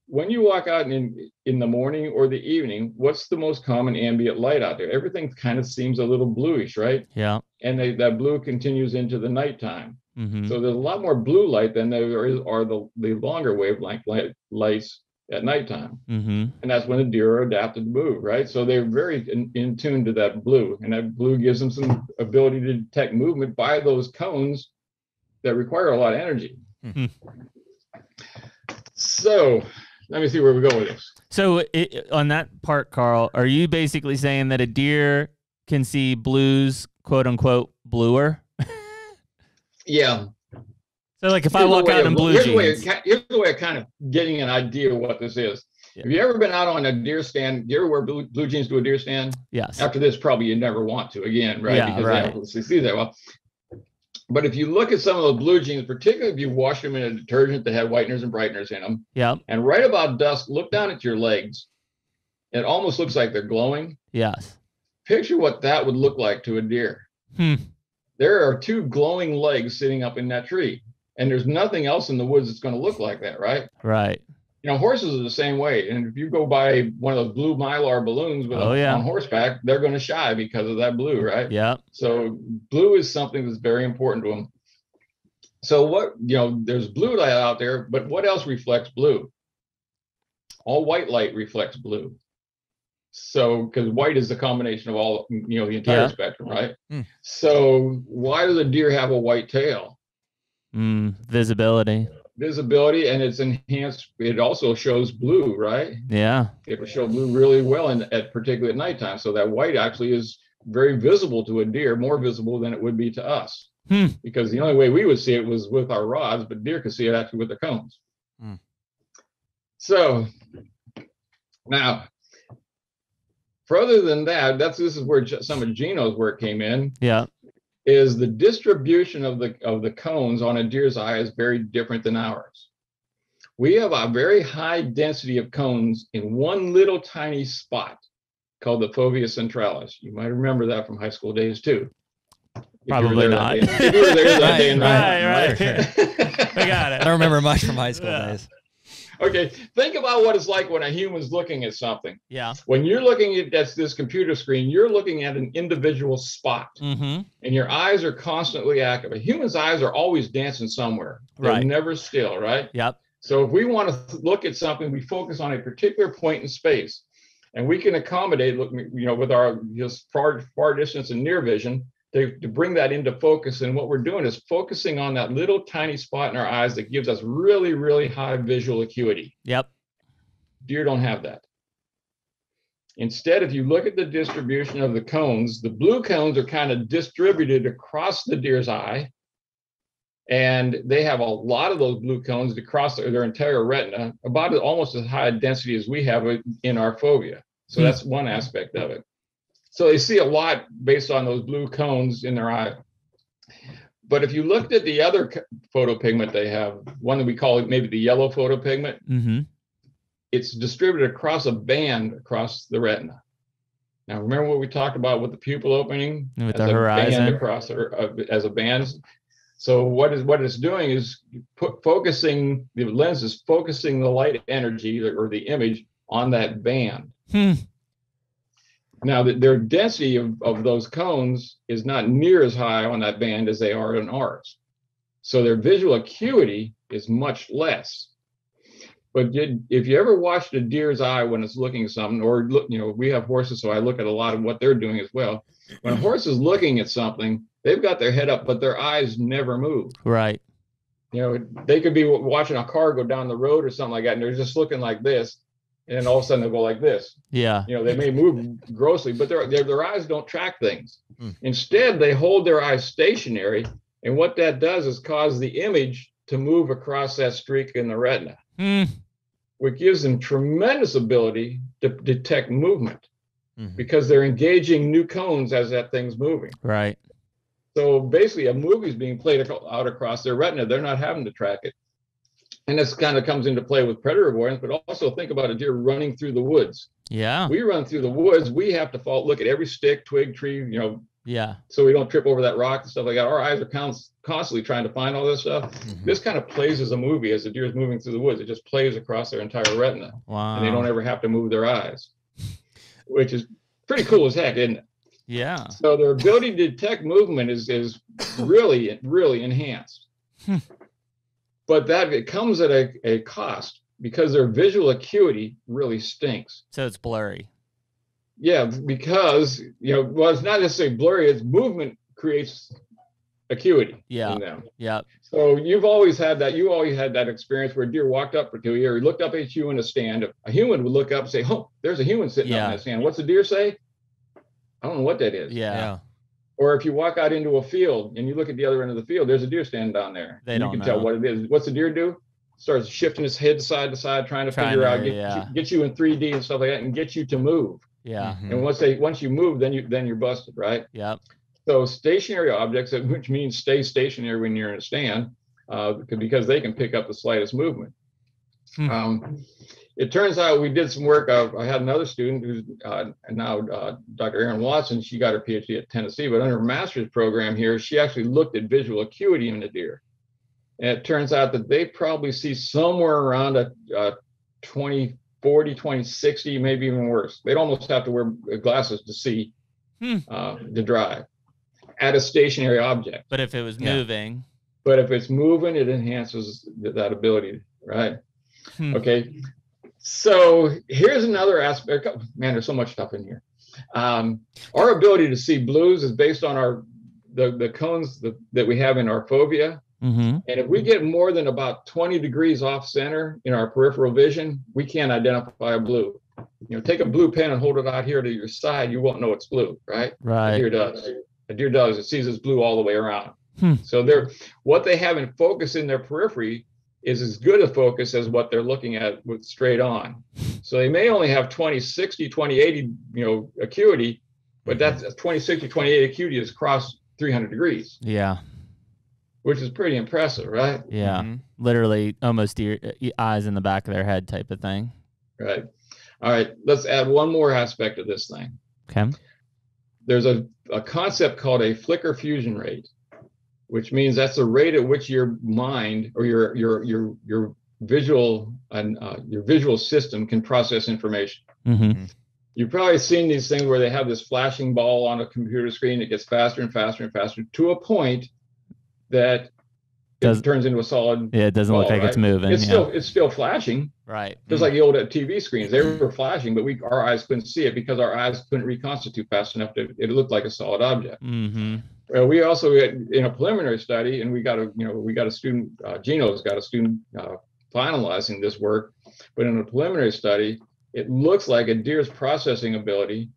When you walk out in in the morning or the evening, what's the most common ambient light out there? Everything kind of seems a little bluish, right? Yeah. And they, that blue continues into the nighttime. Mm-hmm. So there's a lot more blue light than there is are the, the longer wavelength light, lights at nighttime. Mm-hmm. And that's when the deer are adapted to move, right? So they're very in, in tune to that blue, and that blue gives them some ability to detect movement by those cones that require a lot of energy. Hmm. So let me see where we go with this. So it, on that part, Karl, are you basically saying that a deer can see blues, quote unquote, bluer? Yeah. So like if I Here's the walk out of- in blue here's the way of jeans, here's the way of kind of getting an idea of what this is. Yeah. Have you ever been out on a deer stand? Do you ever wear blue, blue jeans to a deer stand? yes. After this, probably you never want to again, right? Yeah, because right. they see that well. But if you look at some of those blue jeans, particularly if you wash them in a detergent that had whiteners and brighteners in them, Yep. and right about dusk, look down at your legs. It almost looks like they're glowing. Yes. Picture what that would look like to a deer. Hmm. There are two glowing legs sitting up in that tree, and there's nothing else in the woods that's going to look like that, right? Right. You know, horses are the same way. And if you go by one of those blue mylar balloons with Oh, a, yeah. on horseback, they're going to shy because of that blue, right? Yeah. So blue is something that's very important to them. So what you know, there's blue light out there, but what else reflects blue? All white light reflects blue. So, because white is the combination of all, you know, the entire Yeah. spectrum, right? Hmm. So, why do the deer have a white tail? Mm, visibility. Visibility, and it's enhanced. It also shows blue, right? Yeah. It will show blue really well, in, at particularly at nighttime. So that white actually is very visible to a deer, more visible than it would be to us. Hmm. Because the only way we would see it was with our rods, but deer could see it actually with their cones. Hmm. So now, further than that, that's this is where some of Gino's work came in. Yeah. Is the distribution of the of the cones on a deer's eye is very different than ours. We have a very high density of cones in one little tiny spot called the fovea centralis. You might remember that from high school days too. If you were Probably not. day- if you were there that day and Right, right, I got it. I don't remember much from high school Yeah. days. Okay, think about what it's like when a human's looking at something. Yeah. When you're looking at this, this computer screen, you're looking at an individual spot, Mm-hmm. and your eyes are constantly active. A human's eyes are always dancing somewhere. They're Right. never still, right? Yep. So if we want to look at something, we focus on a particular point in space, and we can accommodate, look, you know, with our just far far distance and near vision to, to bring that into focus. And what we're doing is focusing on that little tiny spot in our eyes that gives us really, really high visual acuity. Yep. Deer don't have that. Instead, if you look at the distribution of the cones, the blue cones are kind of distributed across the deer's eye. And they have a lot of those blue cones across their, entire retina, about almost as high a density as we have it in our fovea. So Hmm. that's one aspect of it. So they see a lot based on those blue cones in their eye. But if you looked at the other photopigment they have, one that we call maybe the yellow photopigment, Mm-hmm. it's distributed across a band across the retina. Now, remember what we talked about with the pupil opening With as the a horizon. band across uh, as a band. So what is what it's doing is put, focusing the lens is focusing the light energy or the image on that band. Hmm. Now, the, their density of, of those cones is not near as high on that band as they are in ours. So their visual acuity is much less. But did, if you ever watched a deer's eye when it's looking at something, or look, you know, we have horses, so I look at a lot of what they're doing as well. When a mm-hmm. horse is looking at something, they've got their head up, but their eyes never move. Right. You know, they could be watching a car go down the road or something like that, and they're just looking like this, and then all of a sudden they'll go like this Yeah. you know they may move grossly but their, their their eyes don't track things Hmm. instead they hold their eyes stationary and what that does is cause the image to move across that streak in the retina Hmm. which gives them tremendous ability to detect movement Mhm. because they're engaging new cones as that thing's moving Right. so basically a movie's being played out across their retina they're not having to track it and this kind of comes into play with predator avoidance but also think about a deer running through the woods Yeah. we run through the woods, we have to fall, look at every stick, twig, tree, you know, Yeah. so we don't trip over that rock and stuff like that. Our eyes are const- constantly trying to find all this stuff. Mhm. This kind of plays as a movie as the deer is moving through the woods. It just plays across their entire retina, Wow. and they don't ever have to move their eyes, which is pretty cool as heck, isn't it? Yeah. So their ability to detect movement is is really really enhanced. But that it comes at a, a cost because their visual acuity really stinks. So it's blurry. Yeah, because you know, well, it's not necessarily blurry. It's movement creates acuity Yeah. in them. Yeah. Yep. So you've always had that. You always had that experience where a deer walked up to you, or he looked up at you in a stand. A human would look up and say, "Oh, there's a human sitting Yeah. on that stand." What's the deer say? I don't know what that is. Yeah. Yeah. Or if you walk out into a field and you look at the other end of the field, there's a deer standing down there. They And don't you can tell what it is. What's the deer do? Starts shifting his head side to side, trying to Trying figure to- out, get, yeah. get you in 3D and stuff like that, and get you to move. Yeah. Mhm. And once they once you move, then you then you're busted, right? Yep. So stationary objects, which means stay stationary when you're in a stand, uh, because they can pick up the slightest movement. Hmm. Um, it turns out we did some work. Uh, I had another student who's uh, now uh, Dr. Erin Watson. She got her PhD at Tennessee, but under her master's program here, she actually looked at visual acuity in the deer. And it turns out that they probably see somewhere around a, a 20, 40, 20, 60, maybe even worse. They'd almost have to wear glasses to see Hmm. uh, to drive at a stationary object. But if it was Yeah. moving, But if it's moving, it enhances that ability, right? Hmm. Okay. So here's another aspect. Man, there's so much stuff in here. Um, our ability to see blues is based on our the, the cones that, that we have in our fovea. Mm-hmm. And if we get more than about 20 degrees off center in our peripheral vision, we can't identify a blue. You know, take a blue pen and hold it out here to your side, you won't know it's blue, right? Right. A deer does. A deer does. It sees it's blue all the way around. Hmm. So they're what they have in focus in their periphery is as good a focus as what they're looking at with straight on. So they may only have 20, 60, 20, 80, you know, acuity, but that's 20, 60, 28 acuity is across 300 degrees, Yeah. which is pretty impressive, right? Yeah. Mhm. Literally almost ear, eyes in the back of their head type of thing. Right. All right. Let's add one more aspect of this thing. Okay. there's a, a concept called a flicker fusion rate, which means that's the rate at which your mind or your your your your visual and uh, your visual system can process information. Mm-hmm. You've probably seen these things where they have this flashing ball on a computer screen. It gets faster and faster and faster to a point that Does- it turns into a solid. Yeah, it doesn't look ball, like it's moving. It's yeah. still it's still flashing, right. just like the old TV screens. They were flashing, but we our eyes couldn't see it because our eyes couldn't reconstitute fast enough to it looked like a solid object. Mm-hmm. Well, we also had in a preliminary study, and we got a you know we got a student. Uh, Gino's got a student uh, finalizing this work, but in a preliminary study, it looks like a deer's processing ability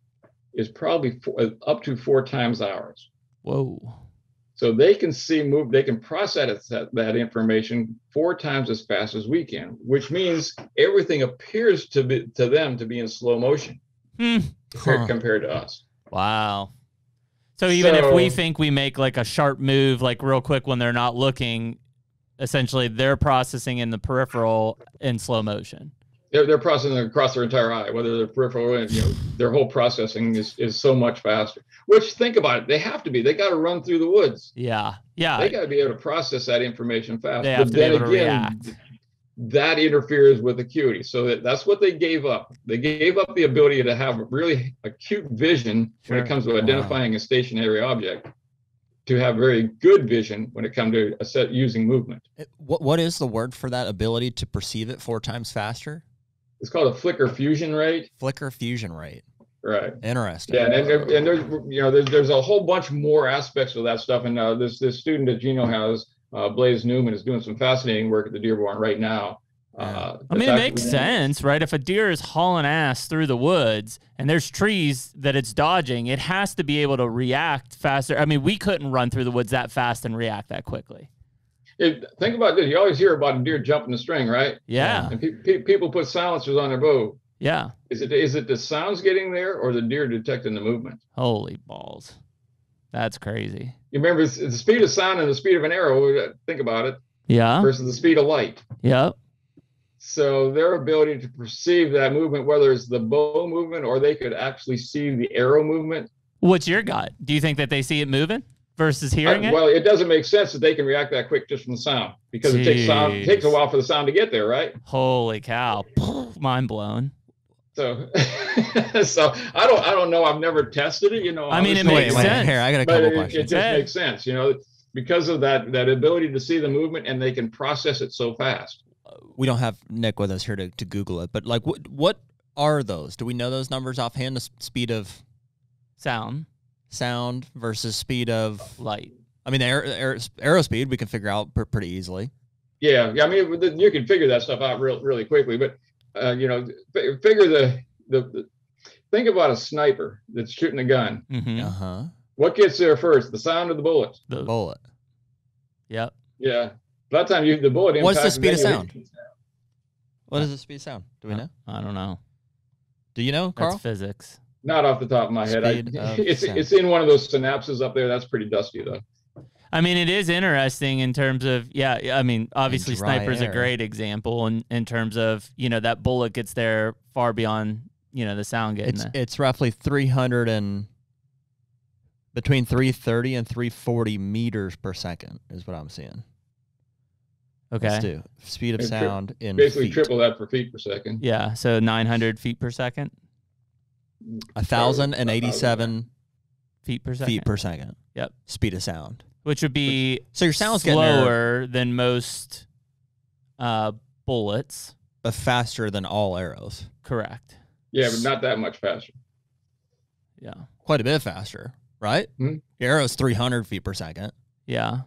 is probably four, up to four times ours. Whoa. So they can see move, they can process that, that information four times as fast as we can, which means everything appears to be to them to be in slow motion Hmm. compared, Huh. compared to us. Wow. So even if we think we make like a sharp move, like real quick when they're not looking, essentially they're processing in the peripheral in slow motion. they're, they're processing across their entire eye, whether they're peripheral or, you know, their whole processing is, is so much faster. Which think about it, they have to be. They got to run through the woods. Yeah. Yeah. They got to be able to process that information fast. They have to be able to react. That interferes with acuity. So that, that's what they gave up. They gave up the ability to have really acute vision when it comes to Wow. identifying a stationary object, to have very good vision when it comes to a set using movement. What what is the word for that ability to perceive it four times faster? It's called a flicker fusion rate. Flicker fusion rate. Right. Interesting. Yeah, and, and, and there's you know there's there's a whole bunch more aspects of that stuff, and uh, this this student that Gino has, uh, Blaze Newman, is doing some fascinating work at the deer barn right now. Uh, I mean, it makes sense, right? If a deer is hauling ass through the woods and there's trees that it's dodging, it has to be able to react faster. I mean, we couldn't run through the woods that fast and react that quickly. It, think about this: you always hear about a deer jumping the string, right? Yeah. And pe- pe- people put silencers on their bow. Yeah. Is it is it the sounds getting there, or the deer detecting the movement? Holy balls. That's crazy. You remember the speed of sound and the speed of an arrow. uh, Think about it Yeah. versus the speed of light. Yep. So their ability to perceive that movement, whether it's the bow movement or they could actually see the arrow movement, What's your gut? Do you think that they see it moving versus hearing I- it? Well, it doesn't make sense that they can react that quick just from the sound because it takes sound it takes a while for the sound to get there, right? Holy cow. Mind blown. So, so I don't I don't know. I've never tested it. You know, I mean, it makes wait, wait, sense. here I got a couple it, it just Yeah. makes sense. You know, because of that that ability to see the movement and they can process it so fast. we don't have Nick with us here to, to Google it, but like what what are those? Do we know those numbers offhand? The speed of Sound, sound versus speed of light. I mean the air, air, arrow speed we can figure out pr- pretty easily. Yeah, yeah. I mean, you can figure that stuff out real really quickly, but uh, you know, fi- figure the, the the think about a sniper that's shooting a gun. Mm-hmm. Uh huh. What gets there first, the sound of the bullet? The, Bullet. yep. Yeah. By the time you the bullet What's the speed of then sound? What is the speed of sound? Do we know? I don't know. Do you know, Karl? That's physics. Not off the top of my head. I, of it's sound. it's in one of those synapses up there. That's pretty dusty though. I mean, it is interesting in terms of, yeah, I mean, obviously, dry Sniper's a great example in, in terms of, you know, that bullet gets there far beyond, you know, the sound getting It's there. it's roughly 300 and between 330 and 340 meters per second is what I'm seeing. Okay. Let's do speed of It's tri- sound in Basically feet. triple that for feet per second. Yeah. So 900 feet per second. A thousand and eighty-seven Feet per second. feet per second. Yep. Speed of sound. Which would be So your sound's getting there. slower than most uh, bullets. but faster than all arrows. Correct. Yeah, but not that much faster. Yeah. Quite a bit faster, right? Hmm. Your arrow's 300 feet per second. Yeah.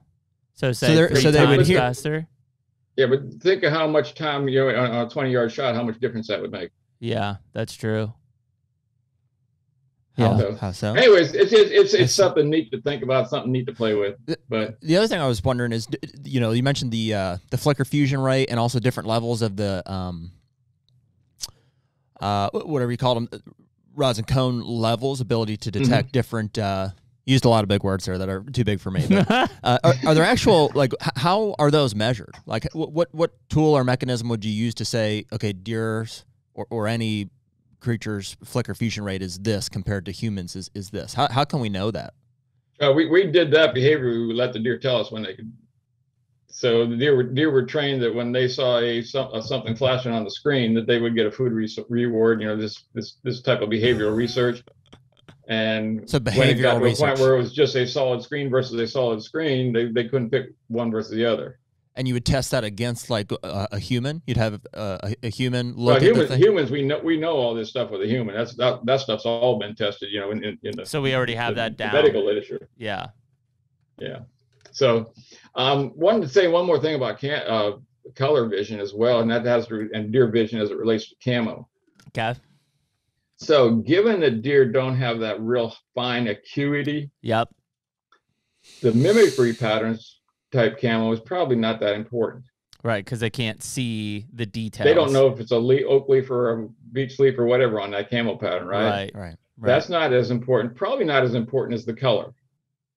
So say they're- three so they would hear- faster. Yeah, but think of how much time you know on on a 20 yard shot, how much difference that would make. Yeah, that's true. How, Yeah. how so? Anyways, it's it's it's, it's something neat to think about, something neat to play with. But The other thing I was wondering is, you know, you mentioned the uh, the flicker fusion rate and also different levels of the um, uh, whatever you call them, rods and cone levels, ability to detect different. Uh, used a lot of big words there that are too big for me. But, uh, are, are there actual like h- how are those measured? Like wh- what what tool or mechanism would you use to say, okay, deers or, or any creature's flicker fusion rate is this compared to humans is is this? How how can we know that? uh, we we did that behavior. We let the deer tell us when they could. So the deer were deer were trained that when they saw a, some- uh, something flashing on the screen, that they would get a food re- reward. You know this this this type of behavioral research. And So when it got to a point where it was just a solid screen versus a solid screen, they, they couldn't pick one versus the other. And you would test that against like a, a human. You'd have uh, a, a human Well, look at the humans, thing. humans, we know we know all this stuff with a human. That's that, that stuff's all been tested, you know, in, in, in the, so we already have the- that the down. medical literature. Yeah. Yeah. So, um, wanted to say one more thing about can, uh, color vision as well, and that has to and deer vision as it relates to camo. Okay. So, given that deer don't have that real fine acuity, Yep. the mimicry patterns type camo is probably not that important. Right, because they can't see the details. They don't know if it's a le- oak leaf or a beech leaf or whatever on that camo pattern, right? Right. right. Right. That's not as important. Probably not as important as the color.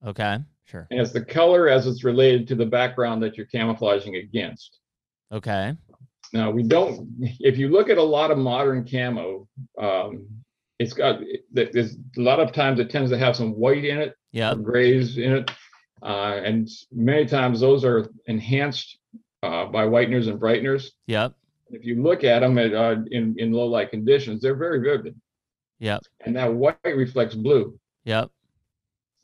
okay. Sure. And it's the color as it's related to the background that you're camouflaging against. Okay. Now we don't. If you look at a lot of modern camo, um, it's got there's a lot of times it tends to have some white in it, yeah, grays in it, uh, and many times those are enhanced uh, by whiteners and brighteners. Yep. If you look at them at, uh, in in low light conditions, they're very vivid, Yep. and that white reflects blue. Yep.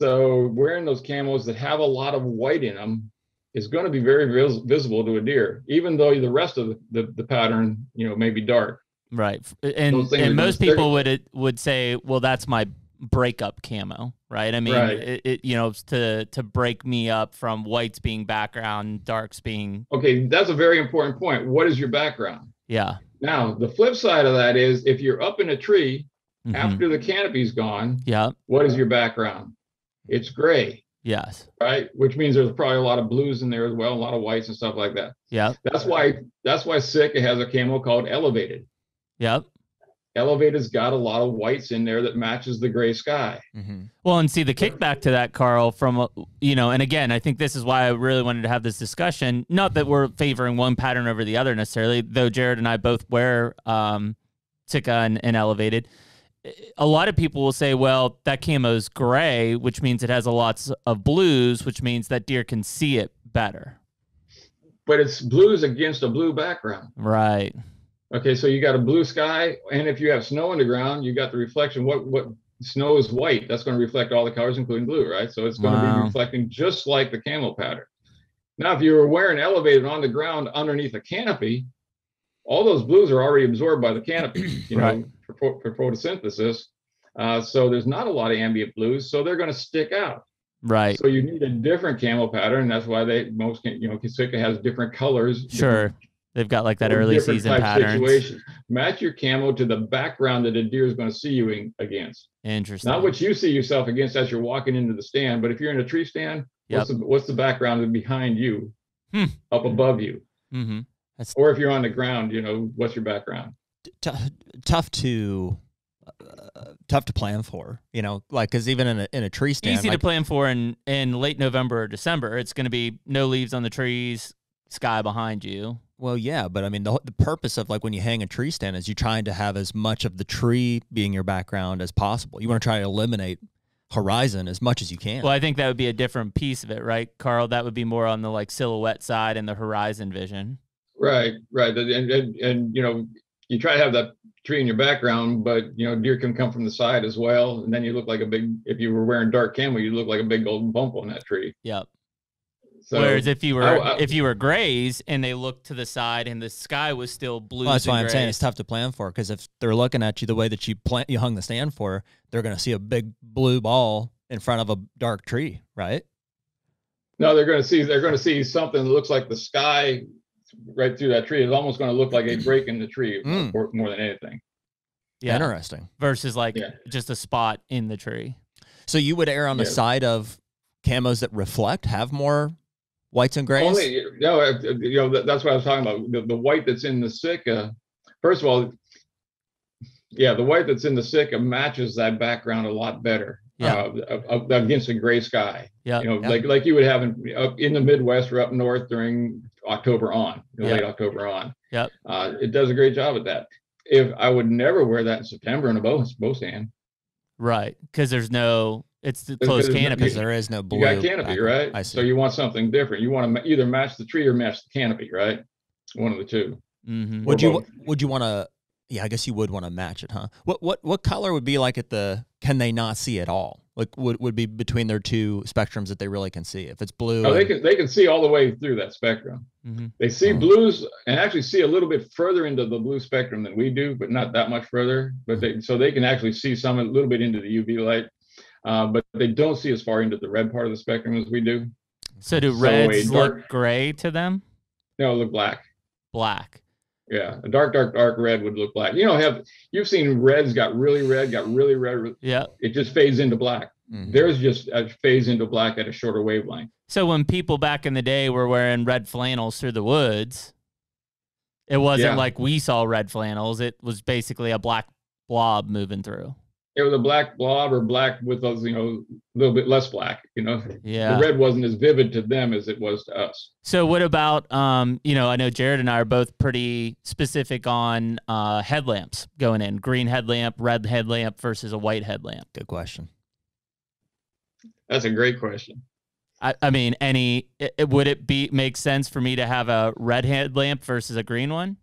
So wearing those camos that have a lot of white in them is going to be very vis- visible to a deer, even though the rest of the, the, the pattern, you know, may be dark. Right. And Those things are and most people would it would say, well, that's my breakup camo, right? I mean, Right. It, it you know to to break me up from whites being background, darks being Okay, that's a very important point. What is your background? yeah. Now, the flip side of that is if you're up in a tree Mhm. after the canopy's gone, Yeah. what is your background? It's gray, Yes. right? Which means there's probably a lot of blues in there as well, a lot of whites and stuff like that. Yeah. That's why that's why Sitka has a camo called elevated. Yep. Elevated's got a lot of whites in there that matches the gray sky. hmm Well, and see the kickback to that, Karl, from uh, you know, and again, I think this is why I really wanted to have this discussion. Not that we're favoring one pattern over the other necessarily, though Jared and I both wear um, Sitka and, and Elevated. A lot of people will say, well, that camo's gray, which means it has a lots of blues, which means that deer can see it better. But it's blues against a blue background. Right. Okay, so you got a blue sky, and if you have snow on the ground, you got the reflection. What what snow is white? That's going to reflect all the colors, including blue, right? So it's going to be reflecting just like the camo pattern. Now, if you were wearing elevated on the ground underneath a canopy, all those blues are already absorbed by the canopy, you know, for, for photosynthesis. Uh, so there's not a lot of ambient blues, so they're going to stick out. Right. So you need a different camo pattern. That's why they most, you know, Sitka has different colors. Sure. They've got like that or early season type patterns. situations. Match your camo to the background that a deer is going to see you in, against. Interesting. Not what you see yourself against as you're walking into the stand, but if you're in a tree stand, what's, the, what's the background behind you, Hmm. up above you? mm-hmm. Or if you're on the ground, you know, what's your background? T- tough to uh, tough to plan for, you know, like because even in a in a tree stand, easy like, to plan for in in late November or December. It's going to be no leaves on the trees, sky behind you. Well, yeah, but I mean, the, the purpose of like when you hang a tree stand is you're trying to have as much of the tree being your background as possible. You want to try to eliminate horizon as much as you can. Well, I think that would be a different piece of it, right, Karl? That would be more on the like silhouette side and the horizon vision. Right, right. And, and, and, you know, you try to have that tree in your background, but, you know, deer can come from the side as well. And then you look like a big, if you were wearing dark camo, you look like a big golden bump on that tree. Yep. So Whereas if you were I- I- if you were grays and they looked to the side and the sky was still blue, Well, that's why I'm saying it's tough to plan for because if they're looking at you the way that you plant you hung the stand for, they're going to see a big blue ball in front of a dark tree, right? no, they're going to see they're going to see something that looks like the sky right through that tree. It's almost going to look like a break in the tree Mm. more, more than anything. yeah, Interesting. versus like Yeah. just a spot in the tree. So you would err on the side of camos that reflect, have more whites and grays. Only, no, uh, you know, that's what I was talking about. The, the white that's in the Sitka, first of all, yeah, the white that's in the Sitka matches that background a lot better. Yeah. Uh, against a gray sky. Yeah, You know, Yeah. like like you would have in up in the Midwest or up north during October on, you know, Yeah. late October on. Yep. Uh, it does a great job at that. If I would never wear that in September in a bow bow stand. right. Because there's no it's the closed there's no- canopy. because there is no blue. You got canopy, background. right? I So you want something different. You want to either match the tree or match the canopy, right? One of the two. hmm Would you both. would you want to? Yeah, I guess you would want to match it, huh? What what what color would be like at the? Can they not see at all? Like would would be between their two spectrums that they really can see. If it's blue, Oh, they can they can see all the way through that spectrum. hmm They see Oh. blues and actually see a little bit further into the blue spectrum than we do, but not that much further. But they so they can actually see some a little bit into the UV light, uh, but they don't see as far into the red part of the spectrum as we do. So do So reds a look gray to them? No, look black. Black. Yeah, a dark, dark, dark red would look black. You know, have you've seen reds got really red, got really red. Yeah. It just fades into black. Mhm. Theirs just uh, fades into black at a shorter wavelength. So when people back in the day were wearing red flannels through the woods, it wasn't Yeah. like we saw red flannels. It was basically a black blob moving through. It was a black blob or black with those, you know, a little bit less black. You know, Yeah. the red wasn't as vivid to them as it was to us. So what about um, you know, I know Jared and I are both pretty specific on uh headlamps going in. Green headlamp, red headlamp versus a white headlamp. Good question. That's a great question. I, I mean, any it, it- would it be make sense for me to have a red headlamp versus a green one?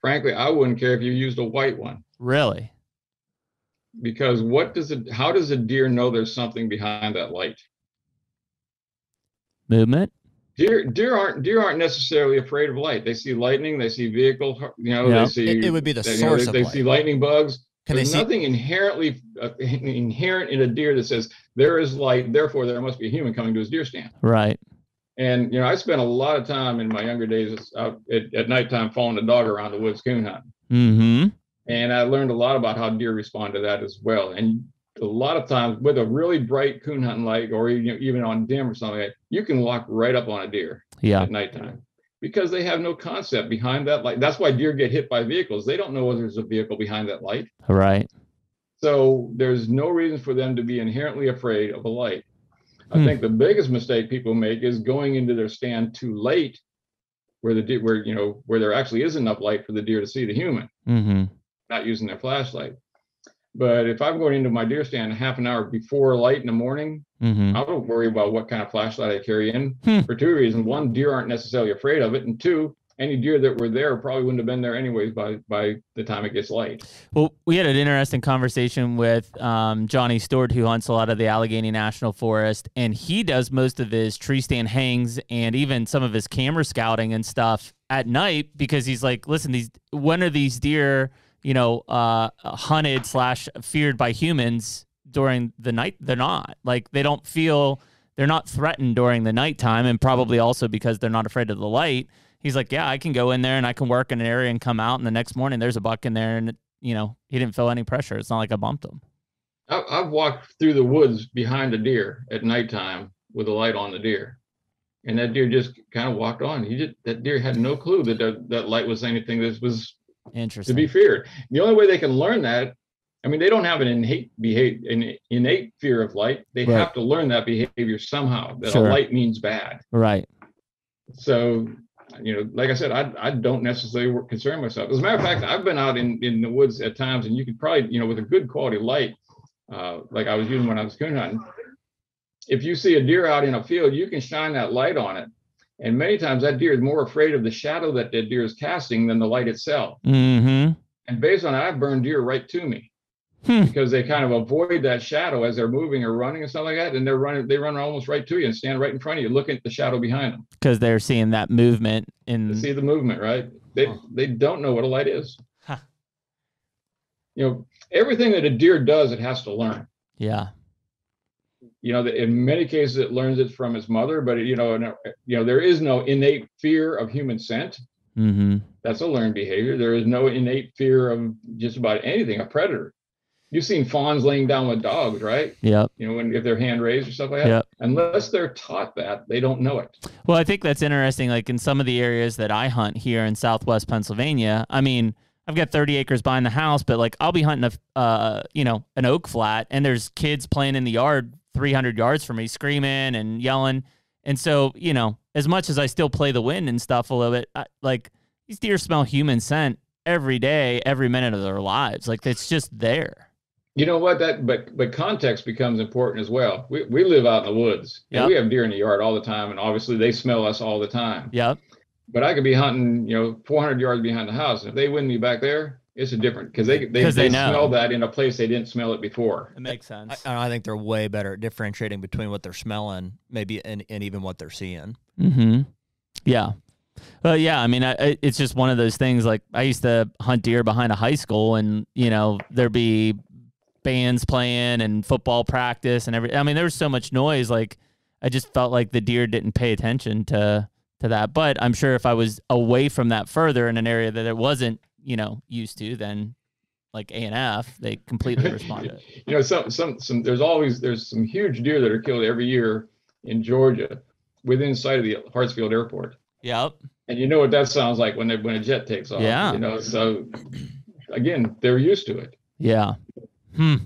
Frankly, I wouldn't care if you used a white one Really? Because what does it? How does a deer know there's something behind that light? Movement? Deer, deer aren't deer aren't necessarily afraid of light. They see lightning, they see vehicles, you know, Yeah. they see. It- it would be the they, you know, source they, of they light. see lightning bugs. Can they There's see? nothing inherently uh, inherent in a deer that says there is light, therefore there must be a human coming to his deer stand. Right. And you know, I spent a lot of time in my younger days out at, at nighttime following a dog around the woods coon hunting, Mm-hmm. And I learned a lot about how deer respond to that as well. And a lot of times with a really bright coon hunting light, or even even on dim or something, like that, you can walk right up on a deer Yeah. at nighttime because they have no concept behind that light. That's why deer get hit by vehicles. They don't know whether there's a vehicle behind that light. Right. So there's no reason for them to be inherently afraid of a light. I Hmm. think the biggest mistake people make is going into their stand too late, where the deer, where you know, where there actually is enough light for the deer to see the human, Mm-hmm. Not using their flashlight. But if I'm going into my deer stand half an hour before light in the morning, Mm-hmm. I don't worry about what kind of flashlight I carry in Hmm. for two reasons. One, deer aren't necessarily afraid of it, and two, any deer that were there probably wouldn't have been there anyways by by the time it gets light. Well, we had an interesting conversation with um, Johnny Stewart, who hunts a lot of the Allegheny National Forest, and he does most of his tree stand hangs and even some of his camera scouting and stuff at night because he's like, listen, these when are these deer, you know, uh, hunted slash feared by humans during the night? They're not like they don't feel they're not threatened during the nighttime, and probably also because they're not afraid of the light. He's like, yeah, I can go in there and I can work in an area and come out, and the next morning there's a buck in there, and you know he didn't feel any pressure. It's not like I bumped him. I, I've walked through the woods behind a deer at nighttime with a light on the deer, and that deer just kind of walked on. He just that deer had no clue that that, that light was anything that was to be feared. The only way they can learn that, I mean, they don't have an innate behavior, an innate fear of light. They Right. have to learn that behavior somehow. That Sure. a light means bad. right. So, you know, like I said, I, I don't necessarily concern myself. As a matter of fact, I've been out in, in the woods at times and you could probably, you know, with a good quality light, uh, like I was using when I was coon hunting, if you see a deer out in a field, you can shine that light on it. And many times that deer is more afraid of the shadow that that deer is casting than the light itself. Mm-hmm. And based on that, I've burned deer right to me. Hmm. because they kind of avoid that shadow as they're moving or running and stuff like that. And they're running, they run almost right to you and stand right in front of you, looking at the shadow behind them. Because they're seeing that movement in. to see the movement, right? They they don't know what a light is. Huh. You know, everything that a deer does, it has to learn. Yeah. You know, that in many cases it learns it from its mother, but you know, no- you know, there is no innate fear of human scent. Mm-hmm. That's a learned behavior. There is no innate fear of just about anything, a predator. You've seen fawns laying down with dogs, right? Yep. You know, when if they're hand raised or stuff like that. Yep. Unless they're taught that, they don't know it. Well, I think that's interesting. Like in some of the areas that I hunt here in Southwest Pennsylvania, I mean, I've got 30 acres behind the house, but like I'll be hunting a, uh, you know, an oak flat, and there's kids playing in the yard 300 yards from me, screaming and yelling. And so, you know, as much as I still play the wind and stuff a little bit, I, like these deer smell human scent every day, every minute of their lives. Like it's just there. You know what? That but but context becomes important as well. We we live out in the woods. and we have deer in the yard all the time, and obviously they smell us all the time. Yep. But I could be hunting, you know, 400 yards behind the house, and if they win me back there, it's a different because they they, 'Cause they they, know. smell that in a place they didn't smell it before. It makes sense. I think they're way better at differentiating between what they're smelling, maybe, and, and even what they're seeing. Mm-hmm. Yeah. Well, yeah. I mean, I, I- it's just one of those things. Like I used to hunt deer behind a high school, and you know there'd be bands playing and football practice and every. I mean, there was so much noise. Like I just felt like the deer didn't pay attention to to that. But I'm sure if I was away from that further in an area that it wasn't, you know, used to, then like A and F, they completely responded. You know, some some some. There's always there's some huge deer that are killed every year in Georgia, within sight of the Hartsfield Airport. Yep. And you know what that sounds like when they, when a jet takes off. Yeah. You know, so again, they're used to it. Yeah. Hmm.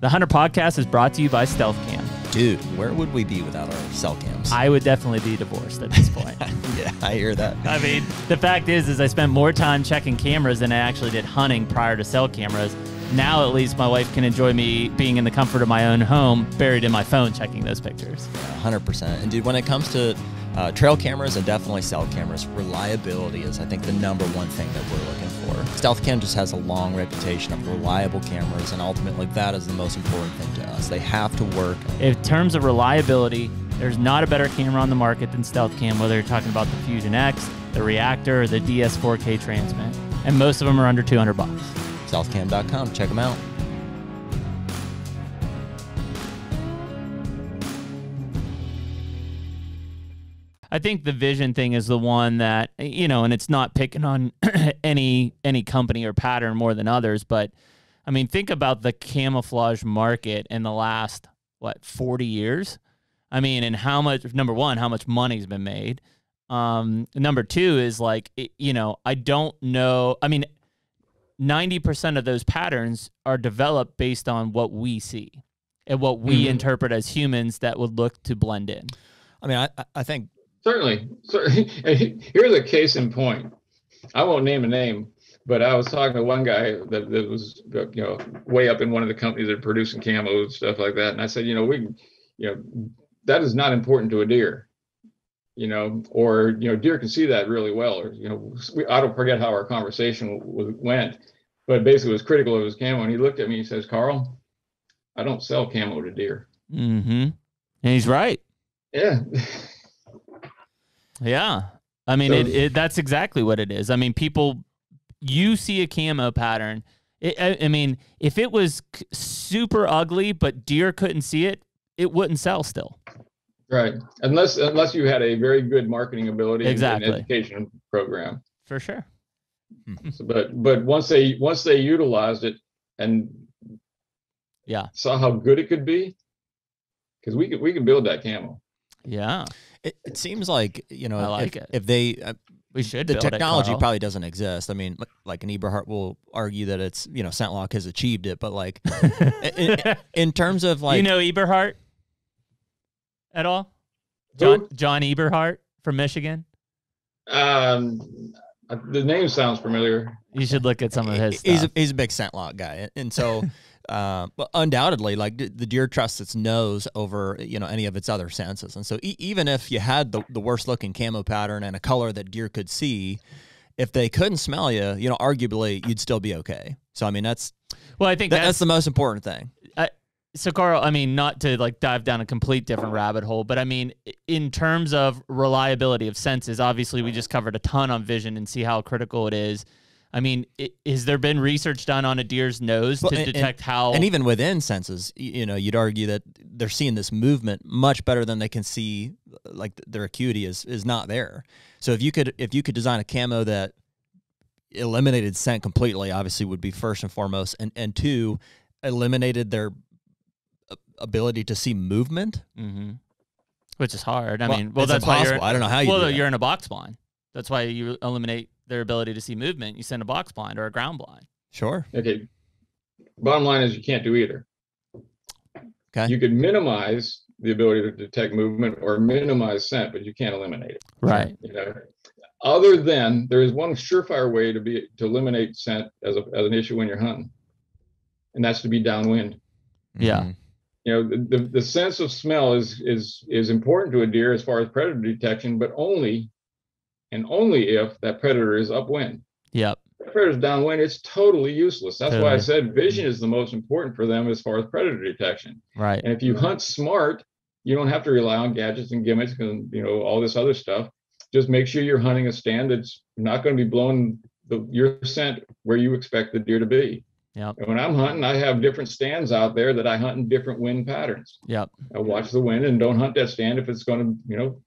The HUNTR Podcast is brought to you by Stealth Cam. Dude, where would we be without our cell cams? I would definitely be divorced at this point. yeah, I hear that. I mean, the fact is, is I spent more time checking cameras than I actually did hunting prior to cell cameras. Now, at least, my wife can enjoy me being in the comfort of my own home, buried in my phone, checking those pictures. hundred percent. And dude, when it comes to uh, trail cameras and definitely cell cameras, reliability is, I think, the number one thing that we're looking for. Stealth Cam just has a long reputation of reliable cameras, and ultimately, that is the most important thing to us. They have to work. In terms of reliability, there's not a better camera on the market than Stealth Cam, whether you're talking about the Fusion X, the Reactor, or the DS4K Transmit. And most of them are under 200 bucks. Stealthcam.com. Check them out. I think the vision thing is the one that you know, and it's not picking on any any company or pattern more than others, but I mean, think about the camouflage market in the last what forty years. I mean, and how much number one, how much money's been made. Um, number two is like it- you know, I don't know. I mean, ninety percent of those patterns are developed based on what we see and what we Mhm. interpret as humans that would look to blend in. I mean, I- I think Certainly. Certainly. Here's a case in point. I won't name a name, but I was talking to one guy that, that was, you know, way up in one of the companies that are producing camo and stuff like that. And I said, you know, we, you know, that is not important to a deer, you know, or, you know, deer can see that really well. Or, you know, we, I don't forget how our conversation w- went, but basically was critical of his camo. And he looked at me, he says, Karl, I don't sell camo to deer. Mm-hmm. And he's right. Yeah. Yeah. I mean, So- it, it, that's exactly what it is. I mean, people, you see a camo pattern. It, I, I mean, if it was super ugly, but deer couldn't see it, it wouldn't sell still. Right. Unless unless you had a very good marketing ability and- Exactly. and education program. For sure. Hmm. So, but but once they once they utilized it and Yeah. saw how good it could be, because we could we could build that camel. Yeah. It, it seems like you know I like if, it. if they uh, We should the build it, technology Karl. probably doesn't exist. I mean, like an Eberhart will argue that it's you know ScentLock has achieved it, but like in, in terms of like you know Eberhart at all? John Who? John Eberhart from Michigan. Um, uh, the name sounds familiar. You should look at some of his he's a, he's a big ScentLock guy, and so uh, but undoubtedly, like the deer trusts its nose over you know any of its other senses, and so e- even if you had the, the worst looking camo pattern and a color that deer could see, if they couldn't smell you, you know, arguably you'd still be okay. So I mean, that's Well, I think that, that's, that's the most important thing. so Karl, I mean, not to like dive down a complete different rabbit hole, but I mean, in terms of reliability of senses, obviously we just covered a ton on vision and see how critical it is. I mean, i- has there been research done on a deer's nose Well, to and- and- detect how? And even within senses, you know, you'd argue that they're seeing this movement much better than they can see. Like their acuity is is not there. So if you could if you could design a camo that eliminated scent completely, obviously would be first and foremost, and and two, eliminated their ability to see movement. hmm which is hard. I Well, mean, well, that's why you're. I don't know how you well, you're in a box blind. That's why you eliminate their ability to see movement. You send a box blind or a ground blind. Sure. Okay. Bottom line is you can't do either. Okay. You could minimize the ability to detect movement or minimize scent, but you can't eliminate it. Right. You know, other than there is one surefire way to be to eliminate scent as a as an issue when you're hunting, and that's to be downwind. Yeah. Mhm. You know, the, the, the sense of smell is is is important to a deer as far as predator detection, but only and only if that predator is upwind. Yep. If predator's downwind, it's totally useless. That's why I said vision is the most important for them as far as predator detection. Right. And if you hunt smart, you don't have to rely on gadgets and gimmicks and you know all this other stuff. Just make sure you're hunting a stand that's not going to be blowing the, your scent where you expect the deer to be. Yep. And when I'm hunting, I have different stands out there that I hunt in different wind patterns. Yep. I watch the wind and don't hunt that stand if it's going to, you know,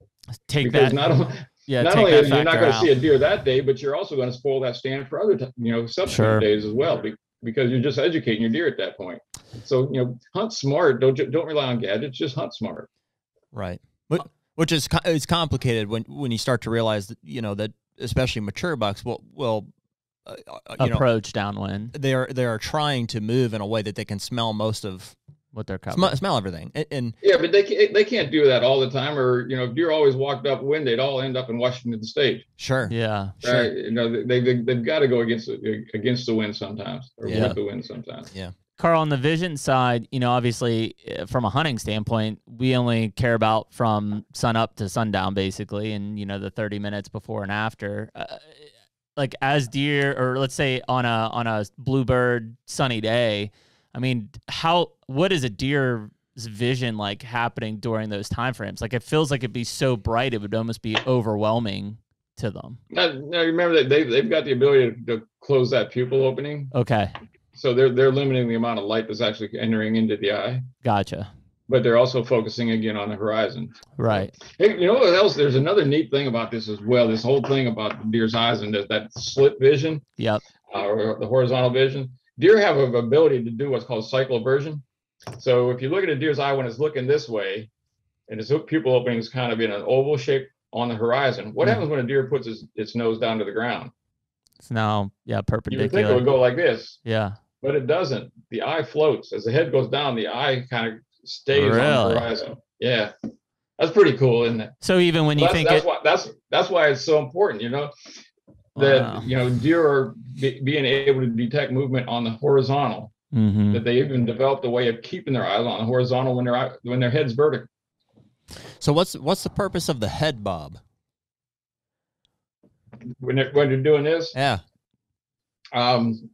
Take because that. not yeah. not only that are you not going to see a deer that day, but you're also going to spoil that stand for other, ti- you know, subsequent Sure. days as well, be- because you're just educating your deer at that point. So you know, hunt smart. Don't ju- don't rely on gadgets. Just hunt smart. Right. But, which is it's complicated when when you start to realize that you know that especially mature bucks will will uh, uh, you know approach downwind they are they are trying to move in a way that they can smell most of with they're sm- smell everything and, and Yeah, but they can't, they can't do that all the time. Or you know, if deer always walked upwind, they'd all end up in Washington State. sure yeah. Sure. Right? You know, they they they've got to go against the, against the wind sometimes, or Yeah. with the wind sometimes. Yeah. Karl, on the vision side, you know, obviously uh, from a hunting standpoint, we only care about from sun up to sundown, basically, and you know the thirty minutes before and after. Uh, like as deer, or let's say on a on a bluebird sunny day, I mean, how what is a deer's vision like happening during those time frames? Like it feels like it'd be so bright, it would almost be overwhelming to them. Now, now remember that they they've got the ability to, to close that pupil opening, Okay, so they're they're limiting the amount of light that's actually entering into the eye. gotcha. But they're also focusing again on the horizon. Right. Hey, you know what else? There's another neat thing about this as well. This whole thing about the deer's eyes and that, that slit vision. Yep. uh, or the horizontal vision. Deer have an ability to do what's called cycloversion. So if you look at a deer's eye when it's looking this way, and its pupil opening is kind of in an oval shape on the horizon, what Mhm. happens when a deer puts its, its nose down to the ground? So now, yeah, perpendicular. You would think it would go like this, Yeah. but it doesn't. The eye floats as the head goes down. The eye kind of stays on the horizon. Yeah, that's pretty cool, isn't it? So even when you that's, think that's it, why that's that's why it's so important. You know, that Wow. you know deer are be, being able to detect movement on the horizontal. Mhm. that they even developed a way of keeping their eyes on the horizontal when their eye- when their head's vertical. so what's what's the purpose of the head bob When they're when they're doing this, yeah um,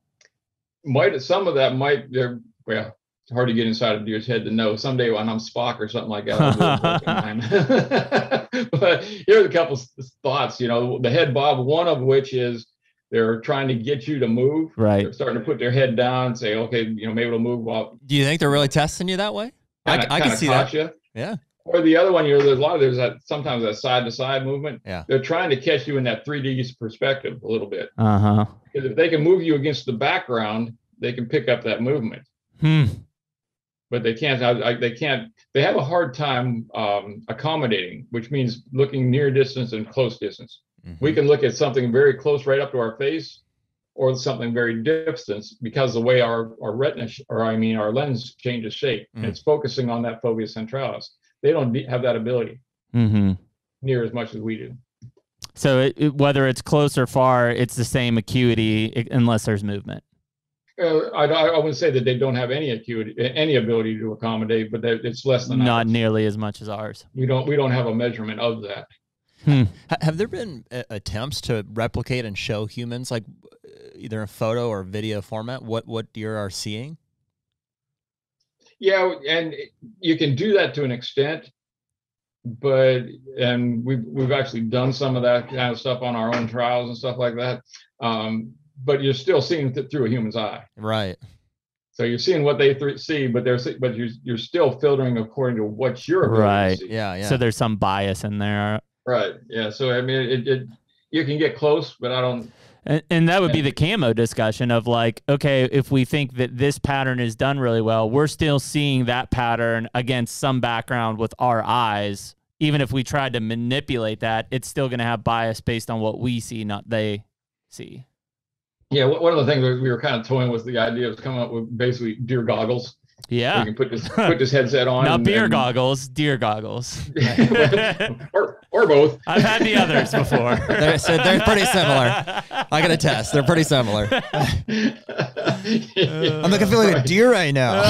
might some of that might they're well, it's hard to get inside a deer's head to know. Someday when I'm Spock or something like that, I'll do a book but here's a couple s- thoughts. You know, the head bob. One of which is they're trying to get you to move. right. They're starting to put their head down and say, okay, you know, maybe it'll move while do you think they're really testing you that way I, kinda- I can see that you. yeah Or the other one, you know, there's a lot of there's that sometimes that side to side movement. Yeah. They're trying to catch you in that 3D perspective a little bit. Uh huh. Because if they can move you against the background, they can pick up that movement. Hmm. But they can't. I, I, they can't. They have a hard time um, accommodating, which means looking near distance and close distance. We Mhm. can look at something very close right up to our face, or something very distance because the way our our retina, sh- or I mean our lens changes shape, and Mm. it's focusing on that fovea centralis. They don't have that ability Hmm. near as much as we do. So it, it- whether it's close or far, it's the same acuity unless there's movement. Uh, I, I wouldn't say that they don't have any acuity, any ability to accommodate, but that it's less than Not ours. nearly as much as ours. We don't we don't have a measurement of that. Hmm. Have there been uh, attempts to replicate and show humans, like uh, either in photo or video format, what what deer are seeing? Yeah, and you can do that to an extent, but and we've we've actually done some of that kind of stuff on our own trials and stuff like that. Um, but you're still seeing it through a human's eye. Right. So you're seeing what they th- see, but they're see- but you're you're still filtering according to what you're Right. see. Yeah. Yeah. So there's some bias in there. Right. Yeah. So I mean, it, it you can get close, but I don't. And, and that would be the camo discussion of like, okay, if we think that this pattern is done really well, we're still seeing that pattern against some background with our eyes. Even if we tried to manipulate that, it's still going to have bias based on what we see, not they see. Yeah. one- One of the things that we were kind of toying with the idea of coming up with basically deer goggles. Yeah. You can put this put this headset on. Not and- beer and- goggles, deer goggles. or or both. I've had the others before. They're, so they're pretty similar. I got to test. They're pretty similar. I'm like, I feel like a deer right now.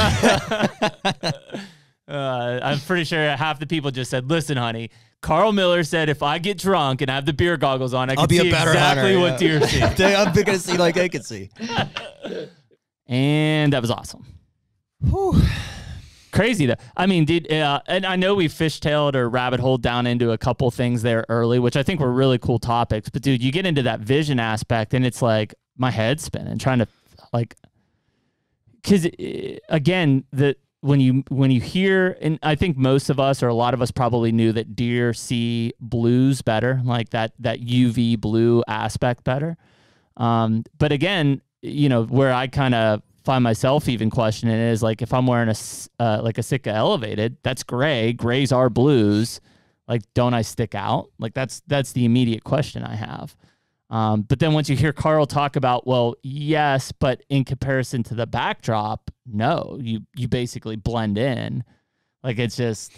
Uh, I'm pretty sure half the people just said, "Listen, honey." Karl Miller said, "If I get drunk and I have the beer goggles on, I can I'll be see exactly hunter. what yeah. deer see." I'm to see like I can see. and that was awesome. Whew. Crazy though. I mean, dude, uh, and I know we fishtailed or rabbit holed down into a couple things there early, which I think were really cool topics. But dude, you get into that vision aspect, and it's like my head's spinning, trying to like, because again, the when you when you hear, and I think most of us or a lot of us probably knew that deer see blues better, like that that UV blue aspect better. Um, but again, you know, where I kind of find myself even questioning is like if I'm wearing a uh, like a Sitka elevated, that's gray. Grays are blues. Like, don't I stick out? Like that's that's the immediate question I have. Um, but then once you hear Karl talk about, well, yes, but in comparison to the backdrop, no, you you basically blend in. Like it's just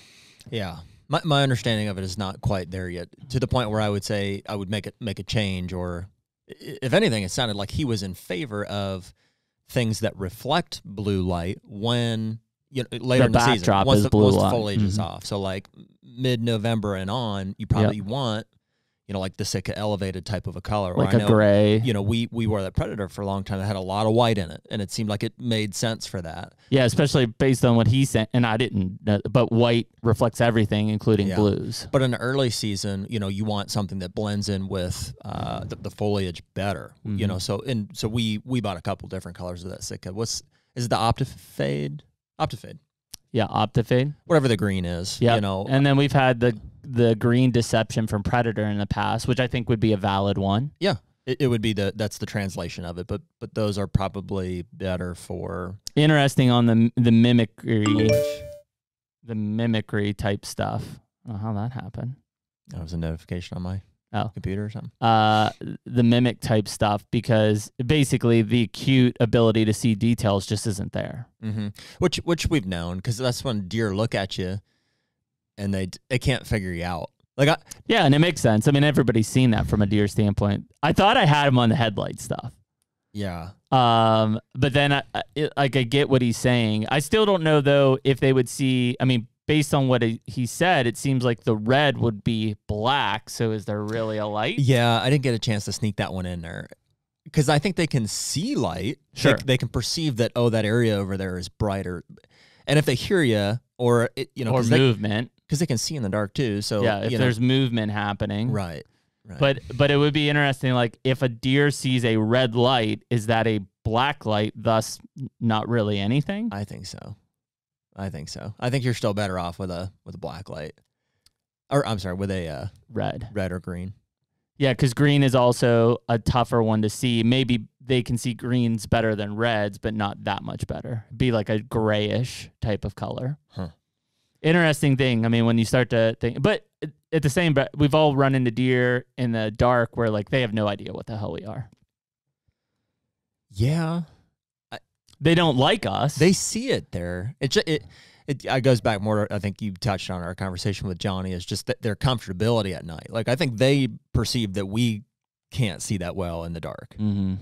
Yeah. My, my understanding of it is not quite there yet to the point where I would say I would make it make a change or if anything it sounded like he was in favor of things that reflect blue light when you know later The in the season backdrop once is the, blue once the foliage is Mhm. off so like mid November and on you probably want you know like the Sitka elevated type of a color or like I a know, gray. you know we we wore that predator for a long time that had a lot of white in it and it seemed like it made sense for that Yeah, especially based on what he sent, and I didn't. uh, But white reflects everything, including Yeah. blues. But in the early season, you know, you want something that blends in with uh, the, the foliage better. You know, so and so we we bought a couple different colors of that Sitka. What's is it the Optifade? Optifade, Yeah, Optifade. whatever the green is. Yeah, you know, and then we've had the the green deception from Predator in the past, which I think would be a valid one. yeah, it, it would be the that's the translation of it. But but those are probably better for Interesting on the the mimicry, the mimicry type stuff. How that happened. that was a notification on my Oh. computer or something. Uh, the mimic type stuff because basically the acute ability to see details just isn't there. hmm Which which we've known because that's when deer look at you, and they they can't figure you out. Like I, Yeah, and it makes sense. I mean, everybody's seen that from a deer standpoint. I thought I had him on the headlight stuff. yeah, Um, but then I, I, it- like I get what he's saying. I still don't know though if they would see. I mean, based on what he, said, it seems like the red would be black. So is there really a light? Yeah, I didn't get a chance to sneak that one in there because I think they can see light. They- Sure. they, can perceive that. Oh, that area over there is brighter, and if they hear you or it, you know, or they, movement? 'Cause they can see in the dark too. So yeah, if you know, there's movement happening. right, right. But but it would be interesting. Like if a deer sees a red light, is that a black light? Thus, not really anything. I think so. I think so. I think you're still better off with a with a black light, or I'm sorry, with a uh, Red. red or green. Yeah, because green is also a tougher one to see. Maybe they can see greens better than reds, but not that much better. Be like a grayish type of color. Huh. Interesting thing. I mean, when you start to think, but at the same, but we've all run into deer in the dark where like they have no idea what the hell we are. Yeah, They don't like us. they see it there. It ju- it it, it goes back more. I think you touched on our conversation with Johnny is just that their comfortability at night. Like I think they perceive that we can't see that well in the dark. hmm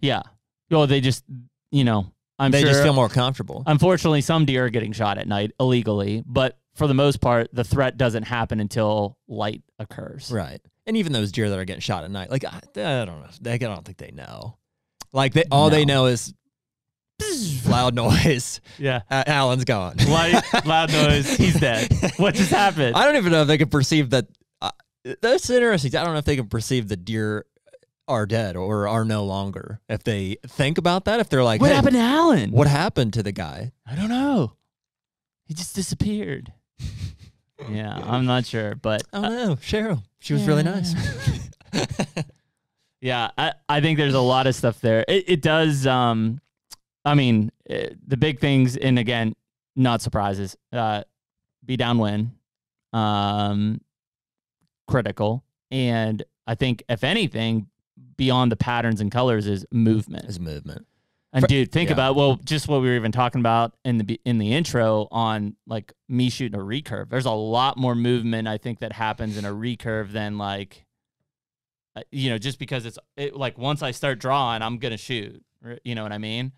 Yeah. Well, they just, you know, I'm they sure. just feel more comfortable. Unfortunately, some deer are getting shot at night illegally, but for the most part, the threat doesn't happen until light occurs. Right. And even those deer that are getting shot at night, like I, I don't know, they, I don't think they know. Like they, all they know is loud noise. Yeah. Uh, Alan's gone. Light, loud noise. He's dead. What just happened? I don't even know if they can perceive that. Uh, that's interesting. I don't know if they can perceive the deer are dead or are no longer. If they think about that, if they're like, what "Hey, happened to Alan? What happened to the guy? I don't know. He just disappeared. yeah, I'm not sure, but I don't know. Cheryl. She was really nice. yeah, I, I think there's a lot of stuff there. It, it does. Um, I mean, eh, the big things, and again, not surprises. Uh, be downwind, um, critical, and I think if anything, beyond the patterns and colors is movement. Is movement. And dude, think yeah. about well, just what we were even talking about in the in the intro on like me shooting a recurve. There's a lot more movement I think that happens in a recurve than like, uh, you know, just because it's it, like once I start drawing, I'm gonna shoot. You know what I mean?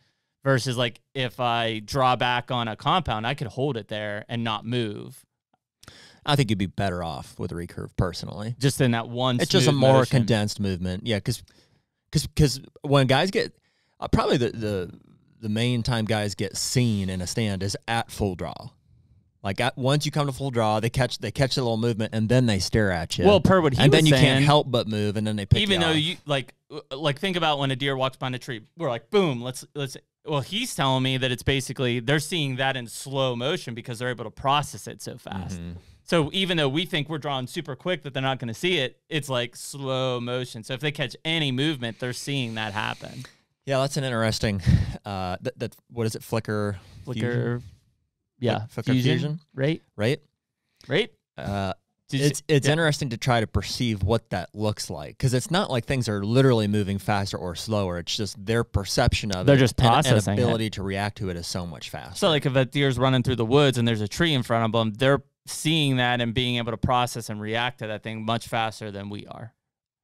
Versus like if I draw back on a compound, I could hold it there and not move. I think you'd be better off with a recurve personally. Just in that one. It's just a more motion. condensed movement. Yeah, because because because when guys get uh, probably the, the the main time guys get seen in a stand is at full draw. Like at, once you come to full draw, they catch they catch a little movement and then they stare at you. Well, per what he and then you saying, can't help but move, and then they pick even you though off. you like uh, like think about when a deer walks behind a tree we're like boom let's let's well he's telling me that it's basically they're seeing that in slow motion because they're able to process it so fast Mhm. So even though we think we're drawing super quick that they're not going to see it it's like slow motion so if they catch any movement they're seeing that happen Yeah, that's an interesting. Uh, that, that what is it? Flicker, fusion? flicker yeah flicker fusion? right right? right Uh, Did you- it's it's yeah. interesting to try to perceive what that looks like because it's not like things are literally moving faster or slower. It's just their perception of They're it. just and- processing it. and ability to react to it is so much faster. So like if a deer's running through the woods and there's a tree in front of them, they're seeing that and being able to process and react to that thing much faster than we are.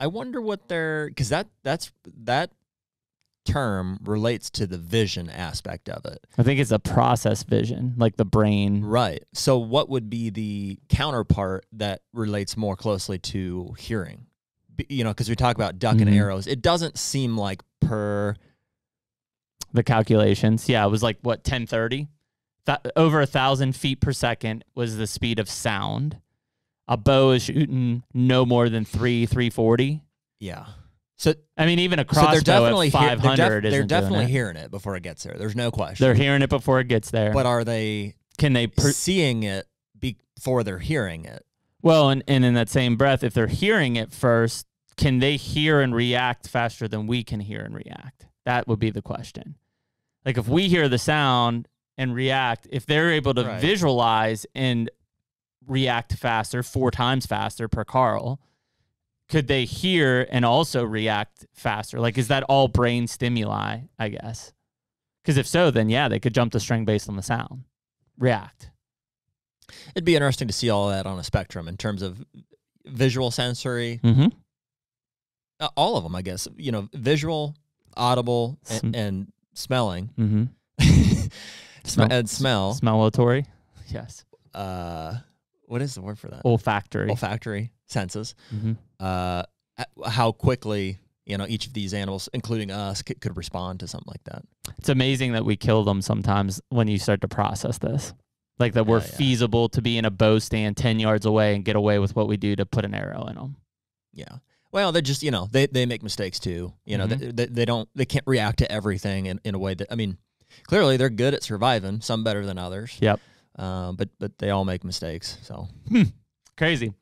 I wonder what their because that that's that term relates to the vision aspect of it. I think it's a process vision, like the brain. Right. So what would be the counterpart that relates more closely to hearing? You know, because we talk about duck and Mhm. arrows. It doesn't seem like per The calculations. Yeah, it was like what, 1030? Th- over a thousand feet per second was the speed of sound. A bow is shooting no more than three, 340. yeah. So I mean, even a so crossbow they're definitely at 500 they're, def- isn't they're doing definitely it. hearing it before it gets there. There's no question. They're hearing it before it gets there. but are they Can they per- seeing it before they're hearing it? Well, and, and in that same breath, if they're hearing it first, can they hear and react faster than we can hear and react? That would be the question. Like if we hear the sound and react, if they're able to Right. visualize and react faster, four times faster per Karl, could they hear and also react faster? Like, is that all brain stimuli, I guess? Because if so, then yeah, they could jump the string based on the sound, react. It'd be interesting to see all that on a spectrum in terms of visual, sensory, Mm-hmm. uh, all of them, I guess. You know, visual, audible, and, and smelling, Mm-hmm. Sm- Smell- and smell. Smellatory. Yes. Uh, what is the word for that? Olfactory. Olfactory senses. mm-hmm. Uh, how quickly you know each of these animals, including us, could, could respond to something like that. It's amazing that we kill them sometimes when you start to process this. Like that we're Yeah, yeah. feasible to be in a bow stand 10 yards away and get away with what we do to put an arrow in them. Yeah. Well, they're just you know they, they make mistakes too. You know Mhm. they, they they don't they can't react to everything in, in a way that I mean, clearly they're good at surviving. Some better than others. Yep. Uh, but but they all make mistakes. So Crazy.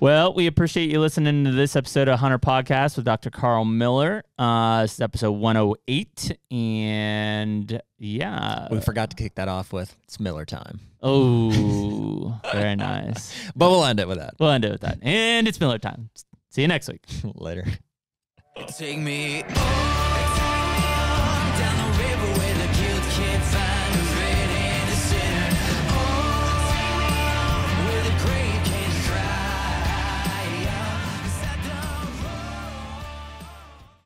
Well, we appreciate you listening to this episode of HUNTR Podcast with Dr. Karl Miller. Uh, this is episode 108. And yeah. we forgot to kick that off with it's Miller time. Oh, very nice. But we'll end it with that We'll end it with that. And it's Miller time. See you next week. later. Take me